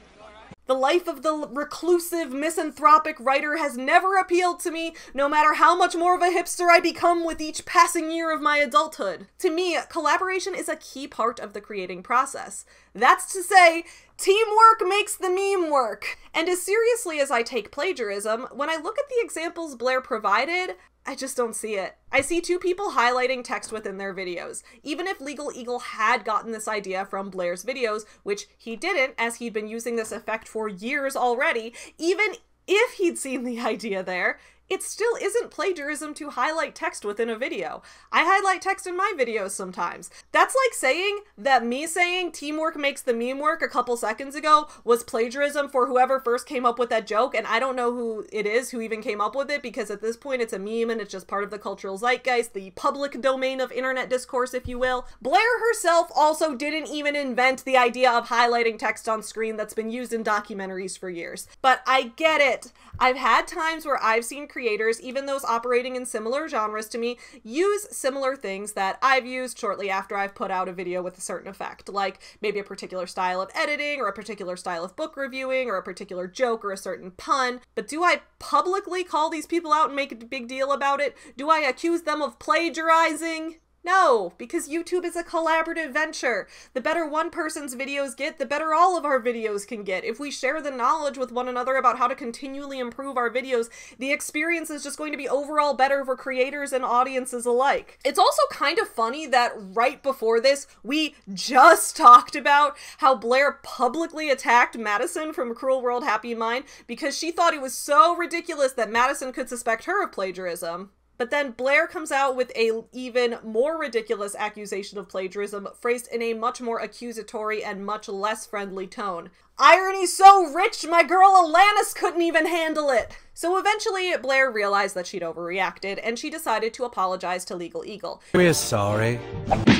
The life of the reclusive, misanthropic writer has never appealed to me, no matter how much more of a hipster I become with each passing year of my adulthood. To me, collaboration is a key part of the creating process. That's to say, teamwork makes the meme work. And as seriously as I take plagiarism, when I look at the examples Blair provided, I just don't see it. I see two people highlighting text within their videos. Even if Legal Eagle had gotten this idea from Blair's videos, which he didn't, as he'd been using this effect for years already, even if he'd seen the idea there, it still isn't plagiarism to highlight text within a video. I highlight text in my videos sometimes. That's like saying that me saying teamwork makes the meme work a couple seconds ago was plagiarism for whoever first came up with that joke, and I don't know who it is who even came up with it because at this point it's a meme and it's just part of the cultural zeitgeist, the public domain of internet discourse, if you will. Blair herself also didn't even invent the idea of highlighting text on screen that's been used in documentaries for years. But I get it. I've had times where I've seen creators, even those operating in similar genres to me, use similar things that I've used shortly after I've put out a video with a certain effect, like maybe a particular style of editing, or a particular style of book reviewing, or a particular joke, or a certain pun. But do I publicly call these people out and make a big deal about it? Do I accuse them of plagiarizing? No, because YouTube is a collaborative venture. The better one person's videos get, the better all of our videos can get. If we share the knowledge with one another about how to continually improve our videos, the experience is just going to be overall better for creators and audiences alike. It's also kind of funny that right before this, we just talked about how Blair publicly attacked Madison from Cruel World Happy Mind because she thought it was so ridiculous that Madison could suspect her of plagiarism. But then Blair comes out with a even more ridiculous accusation of plagiarism, phrased in a much more accusatory and much less friendly tone. Irony so rich, my girl Alanis couldn't even handle it. So eventually, Blair realized that she'd overreacted, and she decided to apologize to Legal Eagle. We're sorry.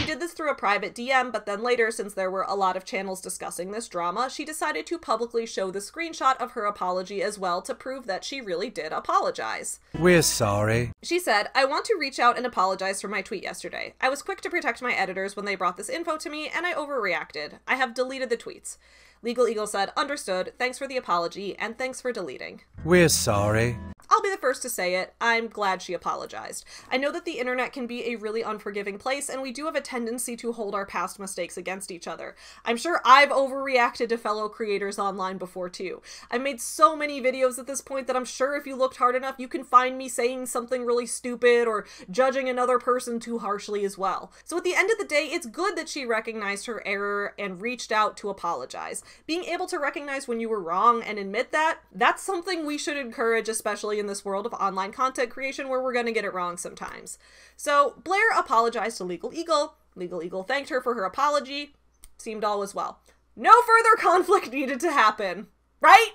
She did this through a private DM, but then later, since there were a lot of channels discussing this drama, she decided to publicly show the screenshot of her apology as well to prove that she really did apologize. We're sorry. She said, I want to reach out and apologize for my tweet yesterday. I was quick to protect my editors when they brought this info to me, and I overreacted. I have deleted the tweets. Legal Eagle said, Understood, thanks for the apology, and thanks for deleting. We're sorry. I'll be the first to say it. I'm glad she apologized. I know that the internet can be a really unforgiving place, and we do have a tendency to hold our past mistakes against each other. I'm sure I've overreacted to fellow creators online before too. I've made so many videos at this point that I'm sure if you looked hard enough, you can find me saying something really stupid or judging another person too harshly as well. So at the end of the day, it's good that she recognized her error and reached out to apologize. Being able to recognize when you were wrong and admit that, that's something we should encourage, especially in this world of online content creation where we're going to get it wrong sometimes. So Blair apologized to Legal Eagle. Legal Eagle thanked her for her apology. Seemed all was well. No further conflict needed to happen, right?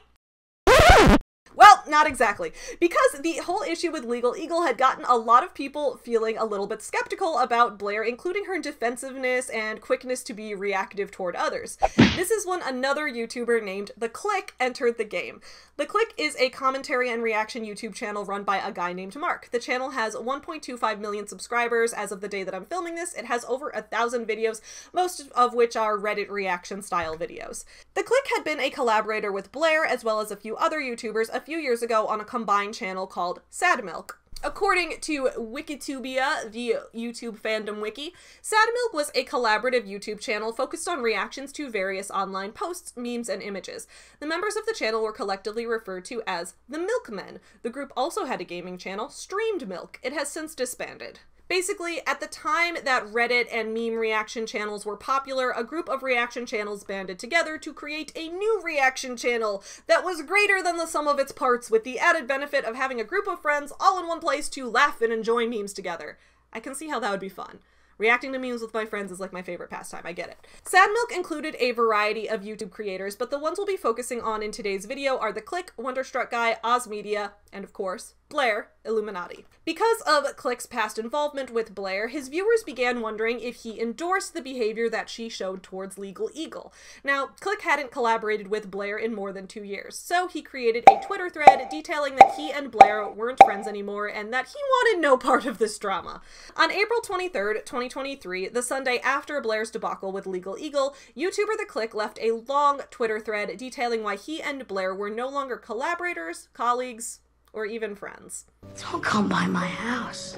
Well, not exactly. Because the whole issue with Legal Eagle had gotten a lot of people feeling a little bit skeptical about Blair, including her defensiveness and quickness to be reactive toward others. This is when another YouTuber named The Click entered the game. The Click is a commentary and reaction YouTube channel run by a guy named Mark. The channel has 1.25 million subscribers as of the day that I'm filming this. It has over a thousand videos, most of which are Reddit reaction style videos. The Click had been a collaborator with Blair as well as a few other YouTubers a few years ago on a combined channel called Sad Milk. According to Wikitubia, the YouTube fandom wiki, Sad Milk was a collaborative YouTube channel focused on reactions to various online posts, memes, and images. The members of the channel were collectively referred to as the Milkmen. The group also had a gaming channel, Streamed Milk. It has since disbanded. Basically, at the time that Reddit and meme reaction channels were popular, a group of reaction channels banded together to create a new reaction channel that was greater than the sum of its parts, with the added benefit of having a group of friends all in one place to laugh and enjoy memes together. I can see how that would be fun. Reacting to memes with my friends is like my favorite pastime. I get it. Sad Milk included a variety of YouTube creators, but the ones we'll be focusing on in today's video are The Click, Wonderstruck Guy, Oz Media, and of course, Blair, iilluminaughtii. Because of Click's past involvement with Blair, his viewers began wondering if he endorsed the behavior that she showed towards Legal Eagle. Now, Click hadn't collaborated with Blair in more than two years, so he created a Twitter thread detailing that he and Blair weren't friends anymore and that he wanted no part of this drama. On April 23rd, 2023, the Sunday after Blair's debacle with Legal Eagle, YouTuber The Click left a long Twitter thread detailing why he and Blair were no longer collaborators, colleagues, or even friends. Don't come by my house.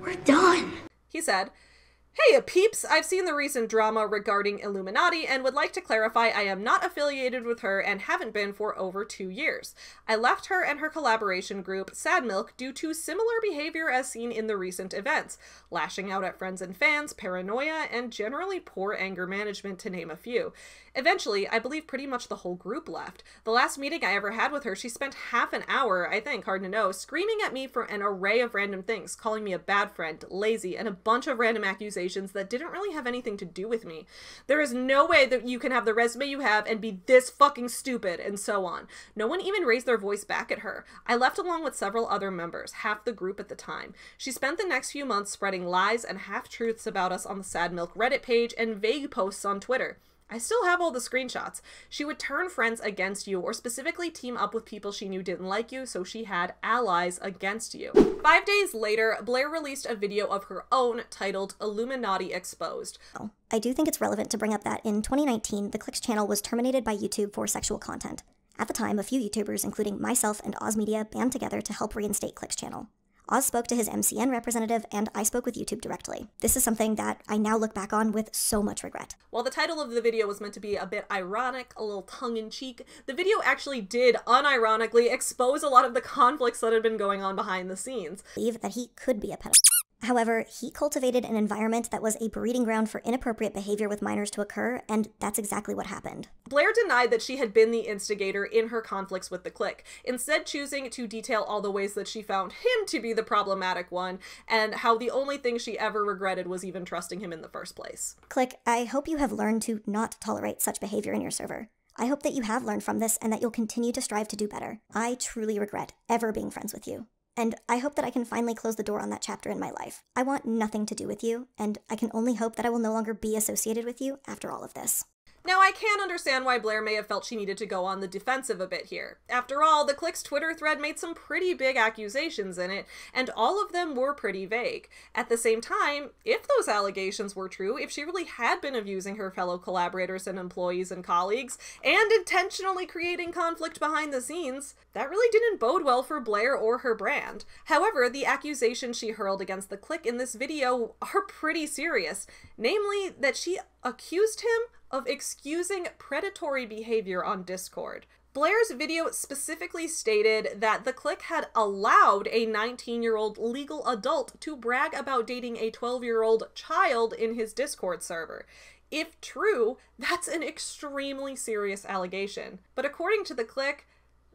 We're done. He said, Hey, peeps! I've seen the recent drama regarding iilluminaughtii and would like to clarify I am not affiliated with her and haven't been for over two years. I left her and her collaboration group, Sad Milk, due to similar behavior as seen in the recent events lashing out at friends and fans, paranoia, and generally poor anger management, to name a few. Eventually, I believe pretty much the whole group left. The last meeting I ever had with her, she spent half an hour, I think, hard to know, screaming at me for an array of random things, calling me a bad friend, lazy, and a bunch of random accusations that didn't really have anything to do with me. There is no way that you can have the resume you have and be this fucking stupid, and so on. No one even raised their voice back at her. I left along with several other members, half the group at the time. She spent the next few months spreading lies and half truths about us on the Sad Milk Reddit page and vague posts on Twitter. I still have all the screenshots. She would turn friends against you or specifically team up with people she knew didn't like you, so she had allies against you. Five days later, Blair released a video of her own titled iilluminaughtii Exposed. Oh, I do think it's relevant to bring up that in 2019, the Clicks channel was terminated by YouTube for sexual content. At the time, a few YouTubers, including myself and Oz Media, band together to help reinstate Clicks channel. Oz spoke to his MCN representative, and I spoke with YouTube directly. This is something that I now look back on with so much regret. While the title of the video was meant to be a bit ironic, a little tongue in cheek, the video actually did unironically expose a lot of the conflicts that had been going on behind the scenes. Believe that he could be a pedophile. However, he cultivated an environment that was a breeding ground for inappropriate behavior with minors to occur, and that's exactly what happened. Blair denied that she had been the instigator in her conflicts with the Click, instead choosing to detail all the ways that she found him to be the problematic one, and how the only thing she ever regretted was even trusting him in the first place. Click, I hope you have learned to not tolerate such behavior in your server. I hope that you have learned from this and that you'll continue to strive to do better. I truly regret ever being friends with you. And I hope that I can finally close the door on that chapter in my life. I want nothing to do with you, and I can only hope that I will no longer be associated with you after all of this. Now, I can understand why Blair may have felt she needed to go on the defensive a bit here. After all, the Click's Twitter thread made some pretty big accusations in it, and all of them were pretty vague. At the same time, if those allegations were true, if she really had been abusing her fellow collaborators and employees and colleagues, and intentionally creating conflict behind the scenes, that really didn't bode well for Blair or her brand. However, the accusations she hurled against the Click in this video are pretty serious, namely that she accused him of excusing predatory behavior on Discord. Blair's video specifically stated that the Click had allowed a 19 year old legal adult to brag about dating a 12 year old child in his Discord server. If true, that's an extremely serious allegation. But according to the Click,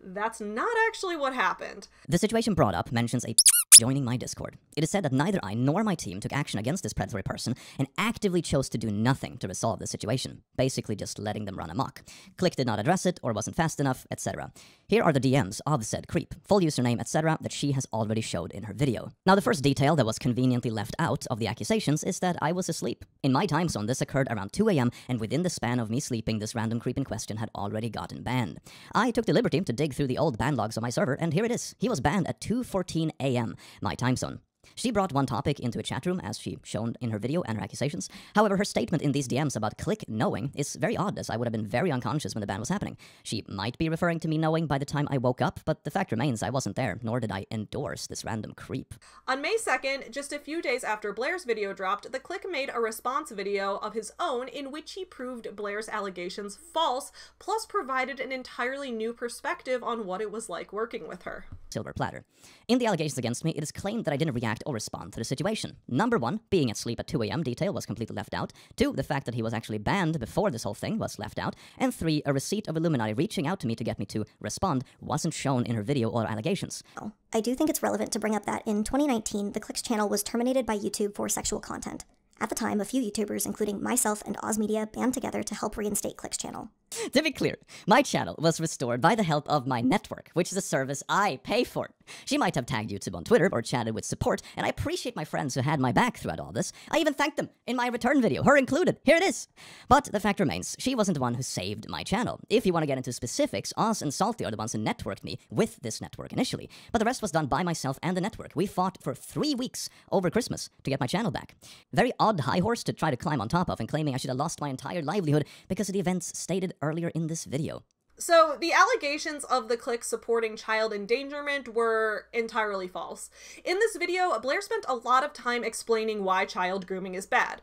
that's not actually what happened. The situation brought up mentions a joining my Discord. It is said that neither I nor my team took action against this predatory person and actively chose to do nothing to resolve the situation, basically just letting them run amok. Click did not address it or wasn't fast enough, etc. Here are the DMs of said creep, full username, etc. that she has already showed in her video. Now the first detail that was conveniently left out of the accusations is that I was asleep. In my time zone, this occurred around 2 a.m. and within the span of me sleeping, this random creep in question had already gotten banned. I took the liberty to dig through the old ban logs on my server and here it is. He was banned at 2.14 a.m my time zone. She brought one topic into a chat room, as she shown in her video and her accusations. However, her statement in these DMs about Click knowing is very odd, as I would have been very unconscious when the ban was happening. She might be referring to me knowing by the time I woke up, but the fact remains I wasn't there, nor did I endorse this random creep. On May 2nd, just a few days after Blair's video dropped, the Click made a response video of his own in which he proved Blair's allegations false, plus provided an entirely new perspective on what it was like working with her. Silver platter. In the allegations against me, it is claimed that I didn't react or respond to the situation. Number one, being asleep at 2 a.m. detail was completely left out. Two, the fact that he was actually banned before this whole thing was left out. And three, a receipt of iilluminaughtii reaching out to me to get me to respond wasn't shown in her video or allegations. Oh, I do think it's relevant to bring up that in 2019, the Clicks channel was terminated by YouTube for sexual content. At the time, a few YouTubers, including myself and Oz Media, band together to help reinstate Click's channel. To be clear, my channel was restored by the help of my network, which is a service I pay for. She might have tagged YouTube on Twitter or chatted with support, and I appreciate my friends who had my back throughout all this. I even thanked them in my return video, her included. Here it is. But the fact remains, she wasn't the one who saved my channel. If you want to get into specifics, Oz and Salty are the ones who networked me with this network initially. But the rest was done by myself and the network. We fought for three weeks over Christmas to get my channel back. Very odd high horse to try to climb on top of and claiming I should have lost my entire livelihood because of the events stated earlier in this video. So, the allegations of the Click supporting child endangerment were entirely false. In this video, Blair spent a lot of time explaining why child grooming is bad.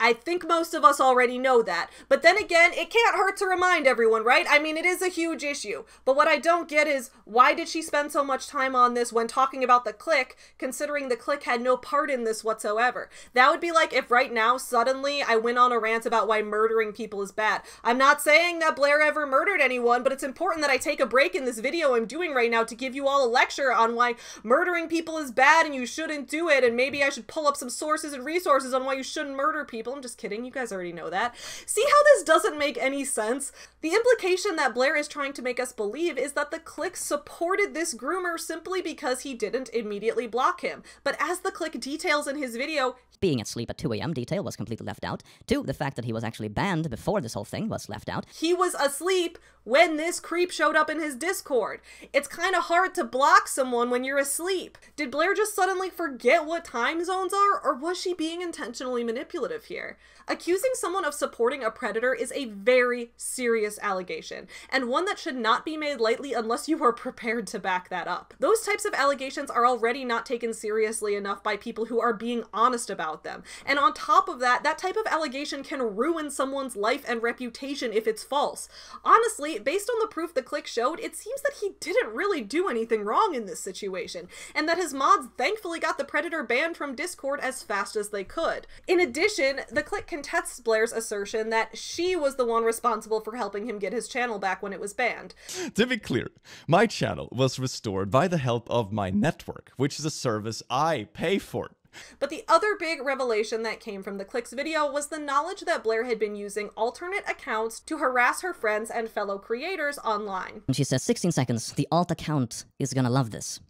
I think most of us already know that. But then again, it can't hurt to remind everyone, right? I mean, it is a huge issue. But what I don't get is why did she spend so much time on this when talking about the click, considering the click had no part in this whatsoever? That would be like if right now, suddenly, I went on a rant about why murdering people is bad. I'm not saying that Blair ever murdered anyone, but it's important that I take a break in this video I'm doing right now to give you all a lecture on why murdering people is bad and you shouldn't do it, and maybe I should pull up some sources and resources on why you shouldn't murder people people. I'm just kidding. You guys already know that. See how this doesn't make any sense? The implication that Blair is trying to make us believe is that the Click supported this groomer simply because he didn't immediately block him. But as the Click details in his video, being asleep at 2 a.m. detail was completely left out. Two, the fact that he was actually banned before this whole thing was left out. He was asleep when this creep showed up in his Discord. It's kind of hard to block someone when you're asleep. Did Blair just suddenly forget what time zones are, or was she being intentionally manipulative here? Accusing someone of supporting a predator is a very serious allegation, and one that should not be made lightly unless you are prepared to back that up. Those types of allegations are already not taken seriously enough by people who are being honest about them. And on top of that, that type of allegation can ruin someone's life and reputation if it's false. Honestly, based on the proof the click showed, it seems that he didn't really do anything wrong in this situation, and that his mods thankfully got the predator banned from Discord as fast as they could. In addition, the click contests Blair's assertion that she was the one responsible for helping him get his channel back when it was banned. To be clear, my channel was restored by the help of my network, which is a service I pay for. But the other big revelation that came from the Clicks video was the knowledge that Blair had been using alternate accounts to harass her friends and fellow creators online. And she says 16 seconds, the alt account is gonna love this.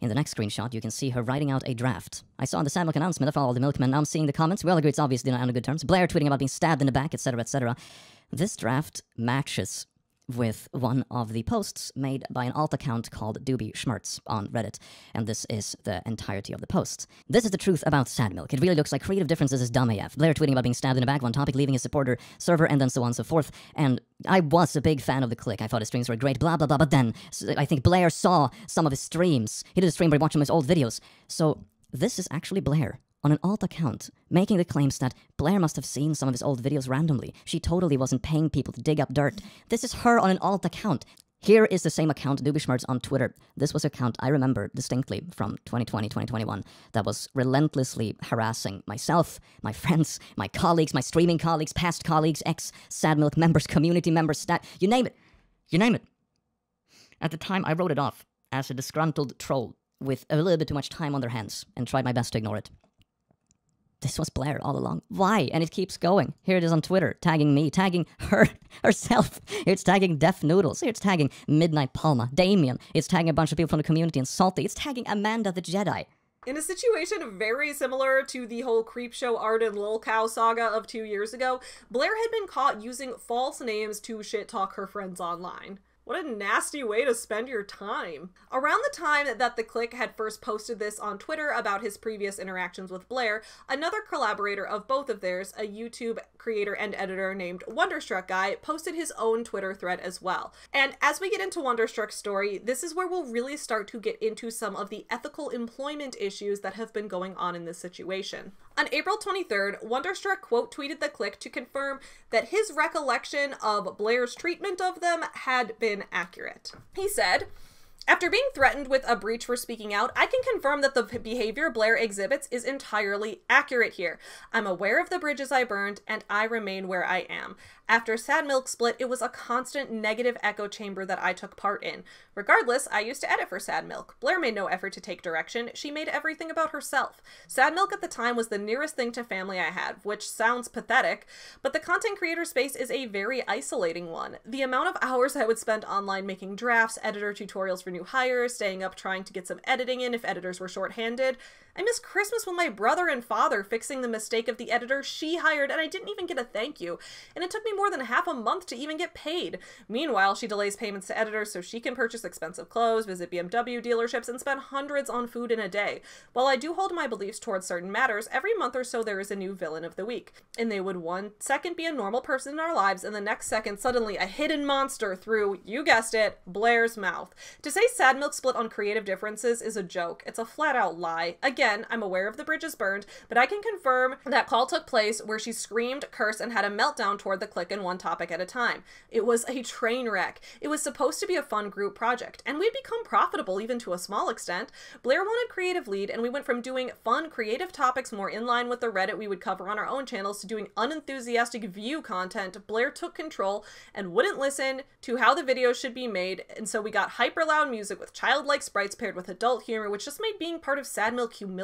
In the next screenshot, you can see her writing out a draft. I saw in the Sad Milk announcement of all the milkmen. Now I'm seeing the comments. We all agree it's obviously not on good terms. Blair tweeting about being stabbed in the back, etc., etc. This draft matches with one of the posts made by an alt account called Doobie Schmertz on Reddit, and this is the entirety of the post. This is the truth about Sad Milk. It really looks like creative differences is dumb AF. Blair tweeting about being stabbed in the back one topic, leaving his supporter server, and then so on and so forth. And I was a big fan of the Click. I thought his streams were great, blah blah blah. But then I think Blair saw some of his streams. He did a stream where he watched some of his old videos. So this is actually Blair on an alt account, making the claims that Blair must have seen some of his old videos randomly. She totally wasn't paying people to dig up dirt. This is her on an alt account. Here is the same account, Doobie on Twitter. This was an account I remember distinctly from 2020, 2021 that was relentlessly harassing myself, my friends, my colleagues, my streaming colleagues, past colleagues, ex Sad Milk members, community members, stat, you name it. You name it. At the time, I wrote it off as a disgruntled troll with a little bit too much time on their hands and tried my best to ignore it this was Blair all along. Why? And it keeps going. Here it is on Twitter, tagging me, tagging her herself. It's tagging Deaf Noodles. It's tagging Midnight Palma, Damien. It's tagging a bunch of people from the community and Salty. It's tagging Amanda the Jedi. In a situation very similar to the whole CreepShow Art and Lolcow saga of two years ago, Blair had been caught using false names to shit talk her friends online. What a nasty way to spend your time. Around the time that the Click had first posted this on Twitter about his previous interactions with Blair, another collaborator of both of theirs, a YouTube creator and editor named Wonderstruck Guy, posted his own Twitter thread as well. And as we get into Wonderstruck's story, this is where we'll really start to get into some of the ethical employment issues that have been going on in this situation. On April 23rd, Wonderstruck quote tweeted the click to confirm that his recollection of Blair's treatment of them had been accurate. He said, after being threatened with a breach for speaking out, I can confirm that the behavior Blair exhibits is entirely accurate here. I'm aware of the bridges I burned, and I remain where I am. After Sad Milk split, it was a constant negative echo chamber that I took part in. Regardless, I used to edit for Sad Milk. Blair made no effort to take direction, she made everything about herself. Sad Milk at the time was the nearest thing to family I had, which sounds pathetic, but the content creator space is a very isolating one. The amount of hours I would spend online making drafts, editor tutorials for new hires, staying up trying to get some editing in if editors were shorthanded. I miss Christmas with my brother and father fixing the mistake of the editor she hired, and I didn't even get a thank you. And it took me more than half a month to even get paid. Meanwhile, she delays payments to editors so she can purchase expensive clothes, visit BMW dealerships, and spend hundreds on food in a day. While I do hold my beliefs towards certain matters, every month or so there is a new villain of the week. And they would one second be a normal person in our lives, and the next second suddenly a hidden monster through, you guessed it, Blair's mouth. To say Sad Milk split on creative differences is a joke. It's a flat out lie. Again, I'm aware of the bridges burned, but I can confirm that call took place where she screamed, cursed, and had a meltdown toward the Click in one topic at a time. It was a train wreck. It was supposed to be a fun group project, and we'd become profitable even to a small extent. Blair wanted creative lead, and we went from doing fun, creative topics more in line with the Reddit we would cover on our own channels to doing unenthusiastic view content. Blair took control and wouldn't listen to how the videos should be made, and so we got hyper loud music with childlike sprites paired with adult humor, which just made being part of Sad Milk humiliating.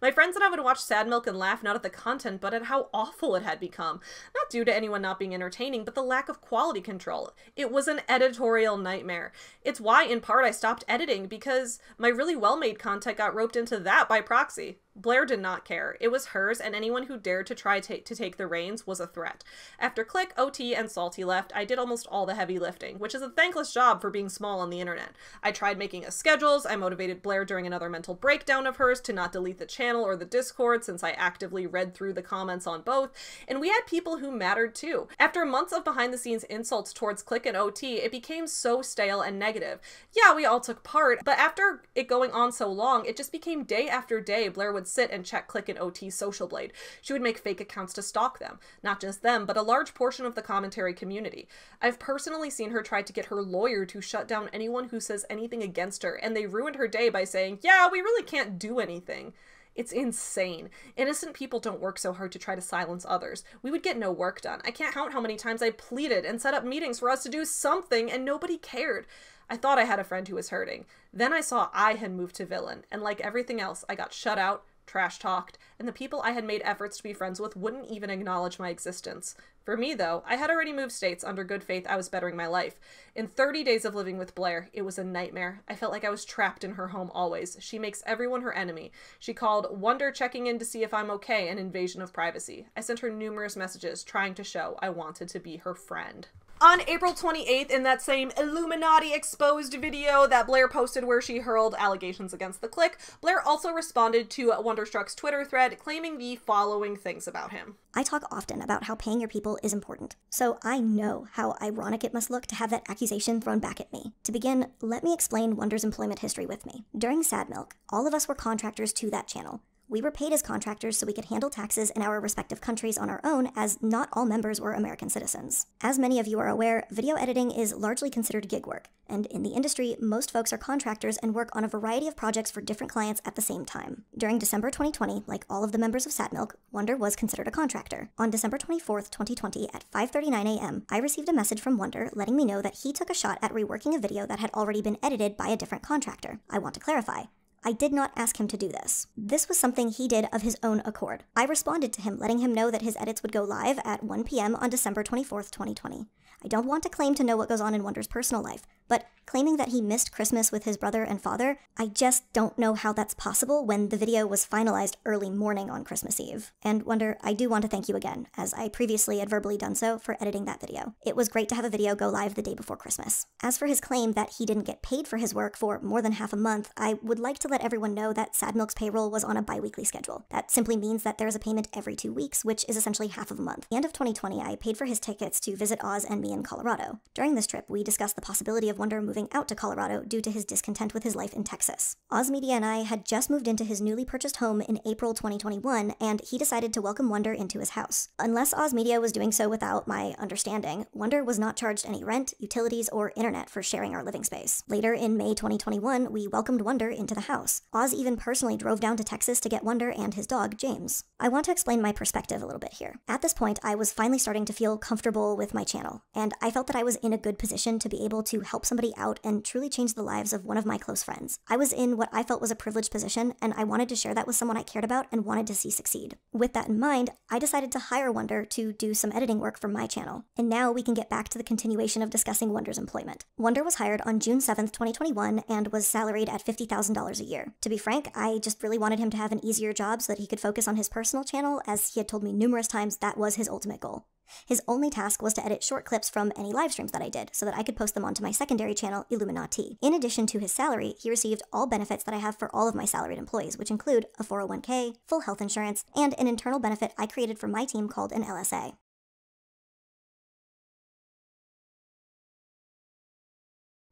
My friends and I would watch Sad Milk and laugh not at the content, but at how awful it had become. Not due to anyone not being entertaining, but the lack of quality control. It was an editorial nightmare. It's why, in part, I stopped editing, because my really well made content got roped into that by proxy. Blair did not care. It was hers, and anyone who dared to try to take the reins was a threat. After Click, OT, and Salty left, I did almost all the heavy lifting, which is a thankless job for being small on the internet. I tried making a schedules, I motivated Blair during another mental breakdown of hers to not delete the channel or the Discord since I actively read through the comments on both, and we had people who mattered too. After months of behind the scenes insults towards Click and OT, it became so stale and negative. Yeah, we all took part, but after it going on so long, it just became day after day Blair would sit and check Click and OT's social blade. She would make fake accounts to stalk them. Not just them, but a large portion of the commentary community. I've personally seen her try to get her lawyer to shut down anyone who says anything against her, and they ruined her day by saying, yeah, we really can't do anything. It's insane. Innocent people don't work so hard to try to silence others. We would get no work done. I can't count how many times I pleaded and set up meetings for us to do something, and nobody cared. I thought I had a friend who was hurting. Then I saw I had moved to villain, and like everything else, I got shut out, trash talked, and the people I had made efforts to be friends with wouldn't even acknowledge my existence. For me, though, I had already moved states under good faith I was bettering my life. In 30 days of living with Blair, it was a nightmare. I felt like I was trapped in her home always. She makes everyone her enemy. She called Wonder checking in to see if I'm okay an invasion of privacy. I sent her numerous messages trying to show I wanted to be her friend. On April 28th, in that same iilluminaughtii exposed video that Blair posted where she hurled allegations against the Click, Blair also responded to Wonderstruck's Twitter thread claiming the following things about him. I talk often about how paying your people is important, so I know how ironic it must look to have that accusation thrown back at me. To begin, let me explain Wonder's employment history with me. During Sad Milk, all of us were contractors to that channel. We were paid as contractors so we could handle taxes in our respective countries on our own, as not all members were American citizens. As many of you are aware, video editing is largely considered gig work, and in the industry, most folks are contractors and work on a variety of projects for different clients at the same time. During December 2020, like all of the members of Sad Milk, Wonder was considered a contractor. On December 24th, 2020, at 5:39 a.m., I received a message from Wonder letting me know that he took a shot at reworking a video that had already been edited by a different contractor. I want to clarify. I did not ask him to do this. This was something he did of his own accord. I responded to him, letting him know that his edits would go live at 1 p.m. on December 24th, 2020. I don't want to claim to know what goes on in Wonder's personal life, but claiming that he missed Christmas with his brother and father, I just don't know how that's possible when the video was finalized early morning on Christmas Eve. And Wonder, I do want to thank you again, as I previously had verbally done so for editing that video. It was great to have a video go live the day before Christmas. As for his claim that he didn't get paid for his work for more than half a month, I would like to let everyone know that Sad Milk's payroll was on a bi-weekly schedule. That simply means that there is a payment every two weeks, which is essentially half of a month. The end of 2020, I paid for his tickets to visit Oz and me in Colorado. During this trip, we discussed the possibility of Wonder moving out to Colorado due to his discontent with his life in Texas. Oz Media and I had just moved into his newly purchased home in April 2021, and he decided to welcome Wonder into his house. Unless Oz Media was doing so without my understanding, Wonder was not charged any rent, utilities, or internet for sharing our living space. Later in May 2021, we welcomed Wonder into the house. Oz even personally drove down to Texas to get Wonder and his dog, James. I want to explain my perspective a little bit here. At this point, I was finally starting to feel comfortable with my channel, and I felt that I was in a good position to be able to help somebody out and truly change the lives of one of my close friends. I was in what I felt was a privileged position, and I wanted to share that with someone I cared about and wanted to see succeed. With that in mind, I decided to hire Wonder to do some editing work for my channel, and now we can get back to the continuation of discussing Wonder's employment. Wonder was hired on June 7th, 2021, and was salaried at $50,000 a year. To be frank, I just really wanted him to have an easier job so that he could focus on his personal channel, as he had told me numerous times that was his ultimate goal. His only task was to edit short clips from any live streams that I did so that I could post them onto my secondary channel, Illuminati. In addition to his salary, he received all benefits that I have for all of my salaried employees, which include a 401k, full health insurance, and an internal benefit I created for my team called an LSA.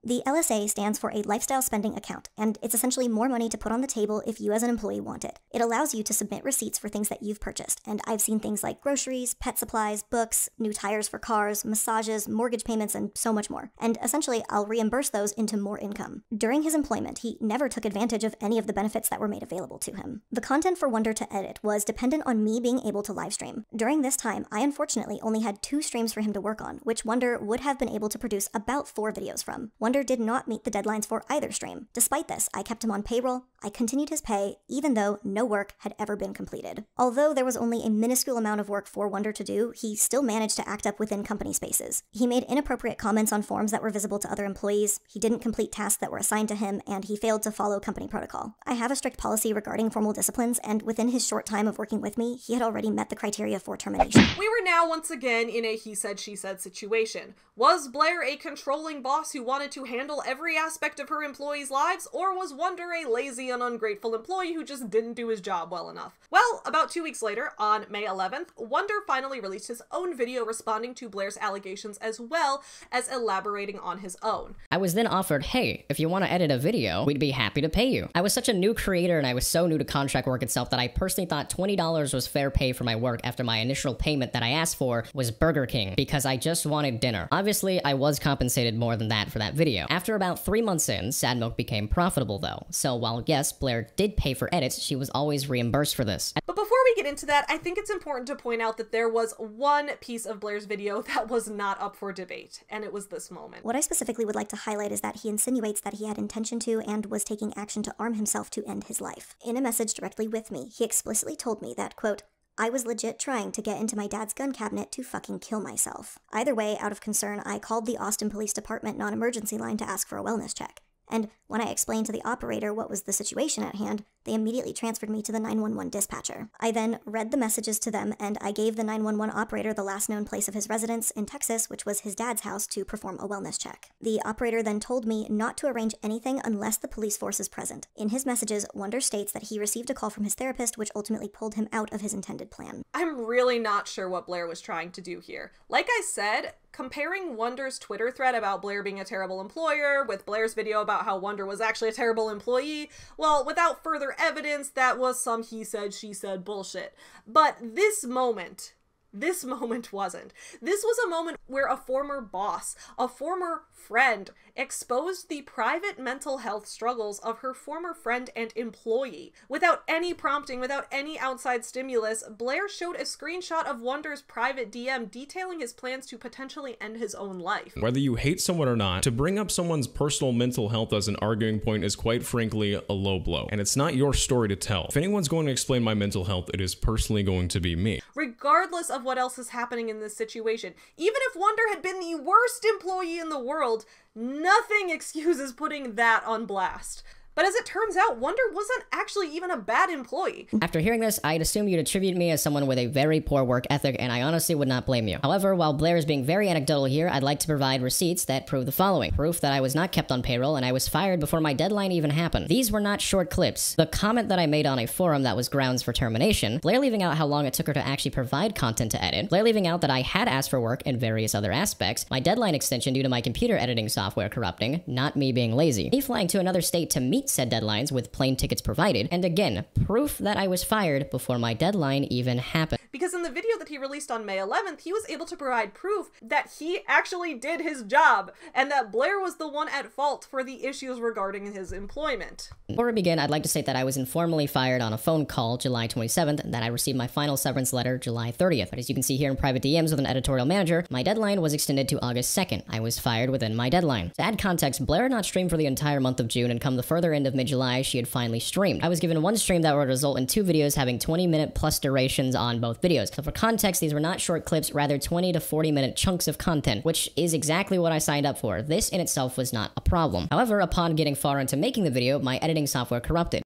The LSA stands for a lifestyle spending account, and it's essentially more money to put on the table if you as an employee want it. It allows you to submit receipts for things that you've purchased, and I've seen things like groceries, pet supplies, books, new tires for cars, massages, mortgage payments, and so much more. And essentially, I'll reimburse those into more income. During his employment, he never took advantage of any of the benefits that were made available to him. The content for Wonder to edit was dependent on me being able to livestream. During this time, I unfortunately only had two streams for him to work on, which Wonder would have been able to produce about four videos from. Wonder did not meet the deadlines for either stream. Despite this, I kept him on payroll, I continued his pay, even though no work had ever been completed. Although there was only a minuscule amount of work for Wonder to do, he still managed to act up within company spaces. He made inappropriate comments on forms that were visible to other employees, he didn't complete tasks that were assigned to him, and he failed to follow company protocol. I have a strict policy regarding formal disciplines, and within his short time of working with me, he had already met the criteria for termination. We were now once again in a he said, she said situation. Was Blair a controlling boss who wanted to handle every aspect of her employees' lives, or was Wonder a lazy and ungrateful employee who just didn't do his job well enough? Well, about two weeks later, on May 11th, Wonder finally released his own video responding to Blair's allegations as well as elaborating on his own. I was then offered, hey, if you want to edit a video, we'd be happy to pay you. I was such a new creator and I was so new to contract work itself that I personally thought $20 was fair pay for my work after my initial payment that I asked for was Burger King because I just wanted dinner. Obviously, I was compensated more than that for that video. After about three months in, Sad Milk became profitable though. So while yes, Blair did pay for edits, she was always reimbursed for this. But before we get into that, I think it's important to point out that there was one piece of Blair's video that was not up for debate, and it was this moment. What I specifically would like to highlight is that he insinuates that he had intention to and was taking action to arm himself to end his life. In a message directly with me, he explicitly told me that, quote, I was legit trying to get into my dad's gun cabinet to fucking kill myself. Either way, out of concern, I called the Austin Police Department non emergency line to ask for a wellness check. And when I explained to the operator what was the situation at hand, they immediately transferred me to the 911 dispatcher. I then read the messages to them and I gave the 911 operator the last known place of his residence in Texas, which was his dad's house, to perform a wellness check. The operator then told me not to arrange anything unless the police force is present. In his messages, Wonder states that he received a call from his therapist, which ultimately pulled him out of his intended plan. I'm really not sure what Blair was trying to do here. Like I said, comparing Wonder's Twitter thread about Blair being a terrible employer with Blair's video about how Wonder was actually a terrible employee, well, without further evidence, that was some he said, she said bullshit. But this moment, this moment wasn't. This was a moment where a former boss, a former friend, exposed the private mental health struggles of her former friend and employee. Without any prompting, without any outside stimulus, Blair showed a screenshot of Wonder's private DM detailing his plans to potentially end his own life. Whether you hate someone or not, to bring up someone's personal mental health as an arguing point is quite frankly a low blow. And it's not your story to tell. If anyone's going to explain my mental health, it is personally going to be me. Regardless of what else is happening in this situation, even if Wonder had been the worst employee in the world, nothing excuses putting that on blast. But as it turns out, Wonder wasn't actually even a bad employee. After hearing this, I'd assume you'd attribute me as someone with a very poor work ethic, and I honestly would not blame you. However, while Blair is being very anecdotal here, I'd like to provide receipts that prove the following. Proof that I was not kept on payroll and I was fired before my deadline even happened. These were not short clips. The comment that I made on a forum that was grounds for termination, Blair leaving out how long it took her to actually provide content to edit, Blair leaving out that I had asked for work and various other aspects, my deadline extension due to my computer editing software corrupting, not me being lazy, me flying to another state to meet said deadlines with plane tickets provided, and again, proof that I was fired before my deadline even happened. Because in the video that he released on May 11th, he was able to provide proof that he actually did his job and that Blair was the one at fault for the issues regarding his employment. Before we begin, I'd like to state that I was informally fired on a phone call July 27th and that I received my final severance letter July 30th. But as you can see here in private DMs with an editorial manager, my deadline was extended to August 2nd. I was fired within my deadline. To add context, Blair not streamed for the entire month of June and come the further end of mid-July, she had finally streamed. I was given one stream that would result in two videos having 20 minute plus durations on both videos. So for context, these were not short clips, rather 20 to 40 minute chunks of content, which is exactly what I signed up for. This in itself was not a problem. However, upon getting far into making the video, my editing software corrupted.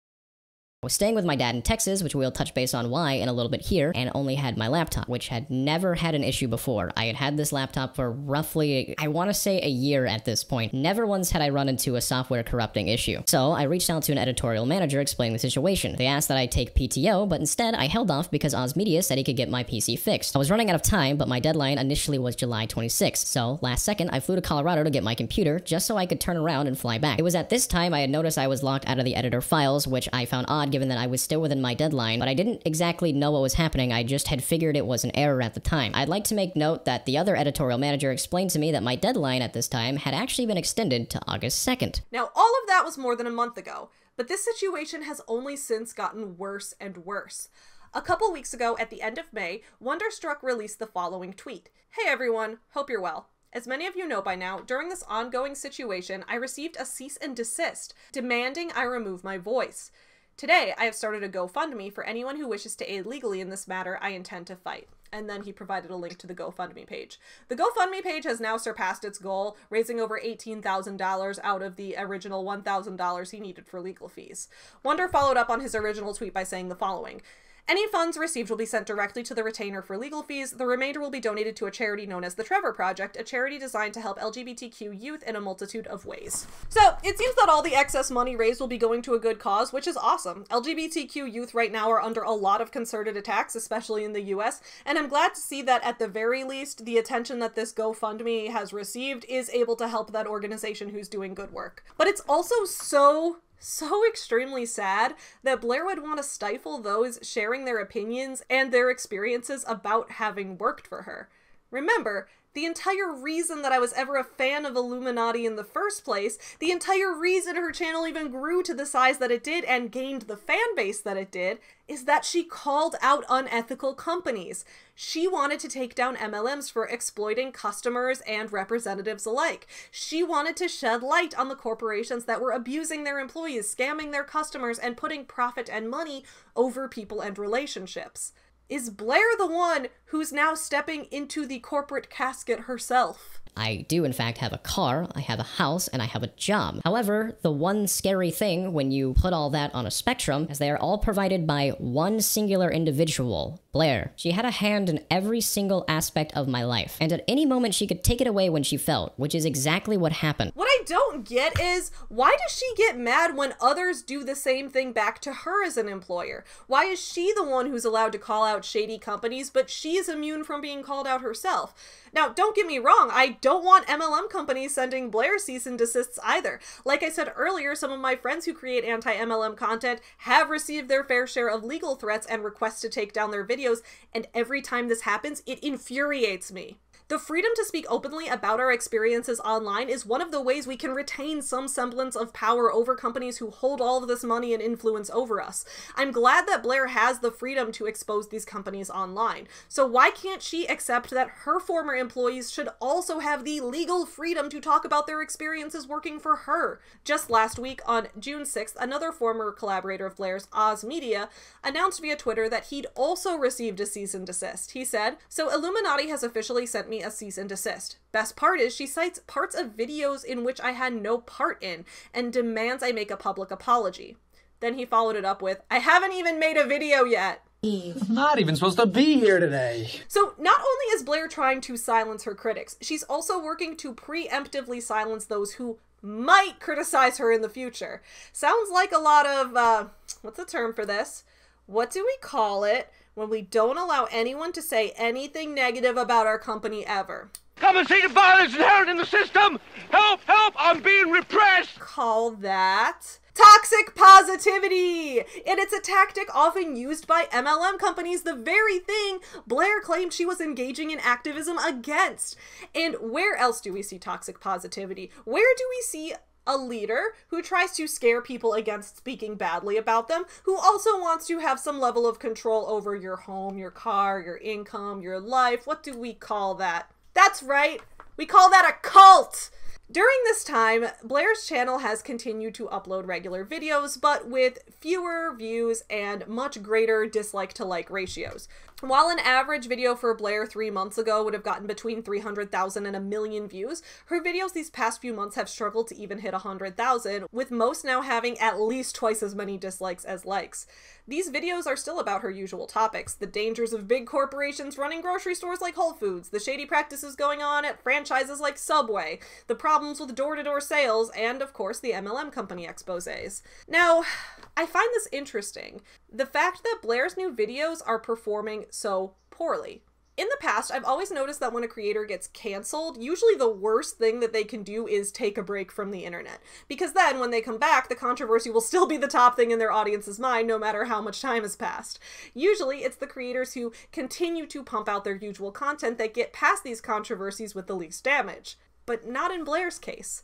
I was staying with my dad in Texas, which we'll touch base on why in a little bit here, and only had my laptop, which had never had an issue before. I had had this laptop for roughly, I want to say a year at this point. Never once had I run into a software corrupting issue. So I reached out to an editorial manager explaining the situation. They asked that I take PTO, but instead I held off because Oz Media said he could get my PC fixed. I was running out of time, but my deadline initially was July 26th. So last second, I flew to Colorado to get my computer just so I could turn around and fly back. It was at this time I had noticed I was locked out of the editor files, which I found odd given that I was still within my deadline, but I didn't exactly know what was happening. I just had figured it was an error at the time. I'd like to make note that the other editorial manager explained to me that my deadline at this time had actually been extended to August 2nd. Now, all of that was more than a month ago, but this situation has only since gotten worse and worse. A couple weeks ago, at the end of May, Wonderstruck released the following tweet Hey everyone, hope you're well. As many of you know by now, during this ongoing situation, I received a cease and desist demanding I remove my voice. Today, I have started a GoFundMe for anyone who wishes to aid legally in this matter I intend to fight. And then he provided a link to the GoFundMe page. The GoFundMe page has now surpassed its goal, raising over $18,000 out of the original $1,000 he needed for legal fees. Wonder followed up on his original tweet by saying the following any funds received will be sent directly to the retainer for legal fees. The remainder will be donated to a charity known as the Trevor Project, a charity designed to help LGBTQ youth in a multitude of ways. So, it seems that all the excess money raised will be going to a good cause, which is awesome. LGBTQ youth right now are under a lot of concerted attacks, especially in the US, and I'm glad to see that at the very least, the attention that this GoFundMe has received is able to help that organization who's doing good work. But it's also so so extremely sad that Blair would want to stifle those sharing their opinions and their experiences about having worked for her. Remember, the entire reason that I was ever a fan of iilluminaughtii in the first place, the entire reason her channel even grew to the size that it did and gained the fan base that it did, is that she called out unethical companies. She wanted to take down MLMs for exploiting customers and representatives alike. She wanted to shed light on the corporations that were abusing their employees, scamming their customers, and putting profit and money over people and relationships. Is Blair the one who's now stepping into the corporate casket herself? I do, in fact, have a car, I have a house, and I have a job. However, the one scary thing when you put all that on a spectrum is they are all provided by one singular individual, Blair. She had a hand in every single aspect of my life, and at any moment she could take it away when she felt, which is exactly what happened. What I don't get is why does she get mad when others do the same thing back to her as an employer? Why is she the one who's allowed to call out shady companies, but she's immune from being called out herself? Now, don't get me wrong, I don't want MLM companies sending Blair cease and desists either. Like I said earlier, some of my friends who create anti MLM content have received their fair share of legal threats and requests to take down their videos, and every time this happens, it infuriates me. The freedom to speak openly about our experiences online is one of the ways we can retain some semblance of power over companies who hold all of this money and influence over us. I'm glad that Blair has the freedom to expose these companies online. So why can't she accept that her former employees should also have the legal freedom to talk about their experiences working for her? Just last week, on June 6th, another former collaborator of Blair's, Oz Media, announced via Twitter that he'd also received a cease and desist. He said, So iilluminaughtii has officially sent me me a cease and desist. Best part is she cites parts of videos in which I had no part in and demands I make a public apology. Then he followed it up with, I haven't even made a video yet. Not even supposed to be here today. So, not only is Blair trying to silence her critics, she's also working to preemptively silence those who might criticize her in the future. Sounds like a lot of, uh, what's the term for this? What do we call it when we don't allow anyone to say anything negative about our company ever? Come and see the violence inherent in the system! Help! Help! I'm being repressed! Call that toxic positivity! And it's a tactic often used by MLM companies, the very thing Blair claimed she was engaging in activism against. And where else do we see toxic positivity? Where do we see a leader who tries to scare people against speaking badly about them, who also wants to have some level of control over your home, your car, your income, your life. What do we call that? That's right, we call that a cult! During this time, Blair's channel has continued to upload regular videos, but with fewer views and much greater dislike to like ratios. While an average video for Blair three months ago would have gotten between 300,000 and a million views, her videos these past few months have struggled to even hit 100,000, with most now having at least twice as many dislikes as likes. These videos are still about her usual topics the dangers of big corporations running grocery stores like Whole Foods, the shady practices going on at franchises like Subway, the problems with door to door sales, and of course the MLM company exposes. Now, I find this interesting. The fact that Blair's new videos are performing so poorly. In the past, I've always noticed that when a creator gets canceled, usually the worst thing that they can do is take a break from the internet. Because then, when they come back, the controversy will still be the top thing in their audience's mind, no matter how much time has passed. Usually, it's the creators who continue to pump out their usual content that get past these controversies with the least damage. But not in Blair's case.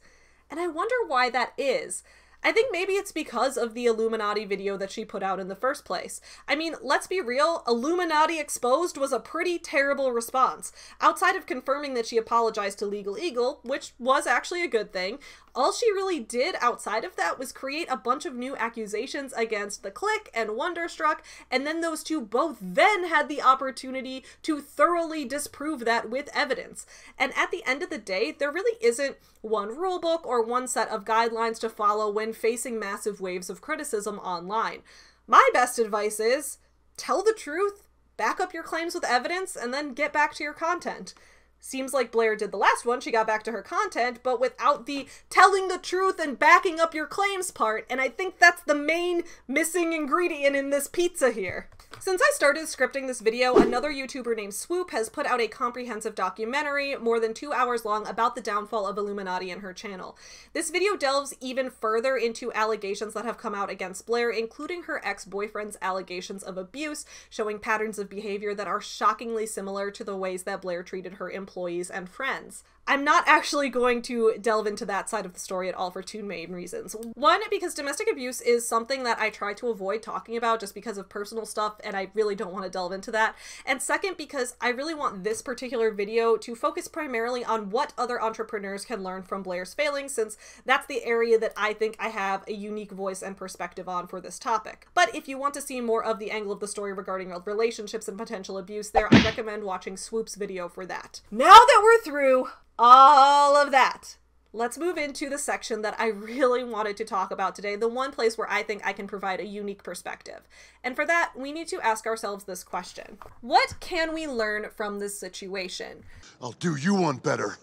And I wonder why that is. I think maybe it's because of the iilluminaughtii video that she put out in the first place. I mean, let's be real, iilluminaughtii Exposed was a pretty terrible response. Outside of confirming that she apologized to Legal Eagle, which was actually a good thing, all she really did outside of that was create a bunch of new accusations against the Click and Wonderstruck, and then those two both then had the opportunity to thoroughly disprove that with evidence. And at the end of the day, there really isn't one rulebook or one set of guidelines to follow when facing massive waves of criticism online. My best advice is tell the truth, back up your claims with evidence, and then get back to your content. Seems like Blair did the last one. She got back to her content, but without the telling the truth and backing up your claims part. And I think that's the main missing ingredient in this pizza here. Since I started scripting this video, another YouTuber named Swoop has put out a comprehensive documentary, more than two hours long, about the downfall of iilluminaughtii and her channel. This video delves even further into allegations that have come out against Blair, including her ex-boyfriend's allegations of abuse, showing patterns of behavior that are shockingly similar to the ways that Blair treated her employees and friends. I'm not actually going to delve into that side of the story at all for two main reasons. One, because domestic abuse is something that I try to avoid talking about just because of personal stuff, and I really don't want to delve into that. And second, because I really want this particular video to focus primarily on what other entrepreneurs can learn from Blair's failings, since that's the area that I think I have a unique voice and perspective on for this topic. But if you want to see more of the angle of the story regarding relationships and potential abuse there, I recommend watching Swoop's video for that. Now that we're through, all of that. Let's move into the section that I really wanted to talk about today, the one place where I think I can provide a unique perspective. And for that, we need to ask ourselves this question What can we learn from this situation? I'll do you one better.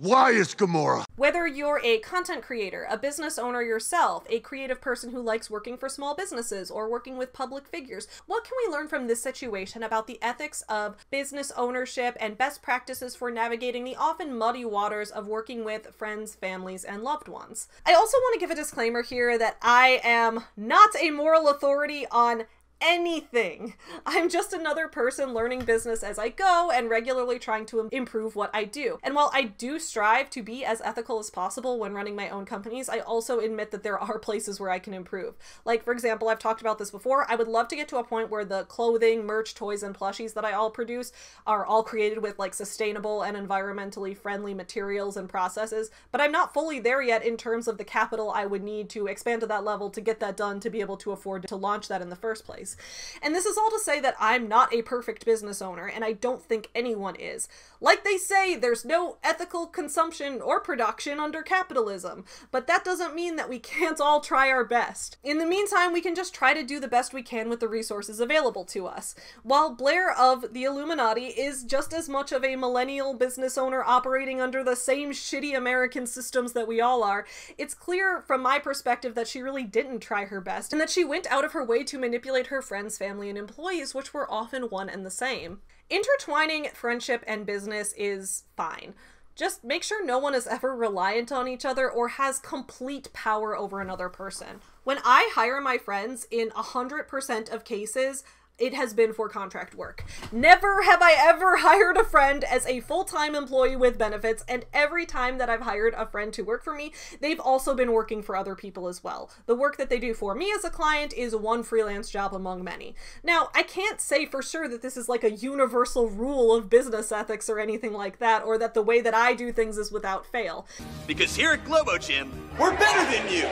Why is Gamora? Whether you're a content creator, a business owner yourself, a creative person who likes working for small businesses or working with public figures, what can we learn from this situation about the ethics of business ownership and best practices for navigating the often muddy waters of working with friends, families, and loved ones? I also want to give a disclaimer here that I am not a moral authority on anything. I'm just another person learning business as I go and regularly trying to improve what I do. And while I do strive to be as ethical as possible when running my own companies, I also admit that there are places where I can improve. Like, for example, I've talked about this before. I would love to get to a point where the clothing, merch, toys, and plushies that I all produce are all created with like sustainable and environmentally friendly materials and processes, but I'm not fully there yet in terms of the capital I would need to expand to that level to get that done to be able to afford to launch that in the first place. Employees. And this is all to say that I'm not a perfect business owner, and I don't think anyone is. Like they say, there's no ethical consumption or production under capitalism, but that doesn't mean that we can't all try our best. In the meantime, we can just try to do the best we can with the resources available to us. While Blair of the iilluminaughtii is just as much of a millennial business owner operating under the same shitty American systems that we all are, it's clear from my perspective that she really didn't try her best, and that she went out of her way to manipulate her friends, family, and employees, which were often one and the same. Intertwining friendship and business is fine. Just make sure no one is ever reliant on each other or has complete power over another person. When I hire my friends, in 100% of cases, it has been for contract work. Never have I ever hired a friend as a full time employee with benefits, and every time that I've hired a friend to work for me, they've also been working for other people as well. The work that they do for me as a client is one freelance job among many. Now, I can't say for sure that this is like a universal rule of business ethics or anything like that, or that the way that I do things is without fail. Because here at Globo Gym, we're better than you!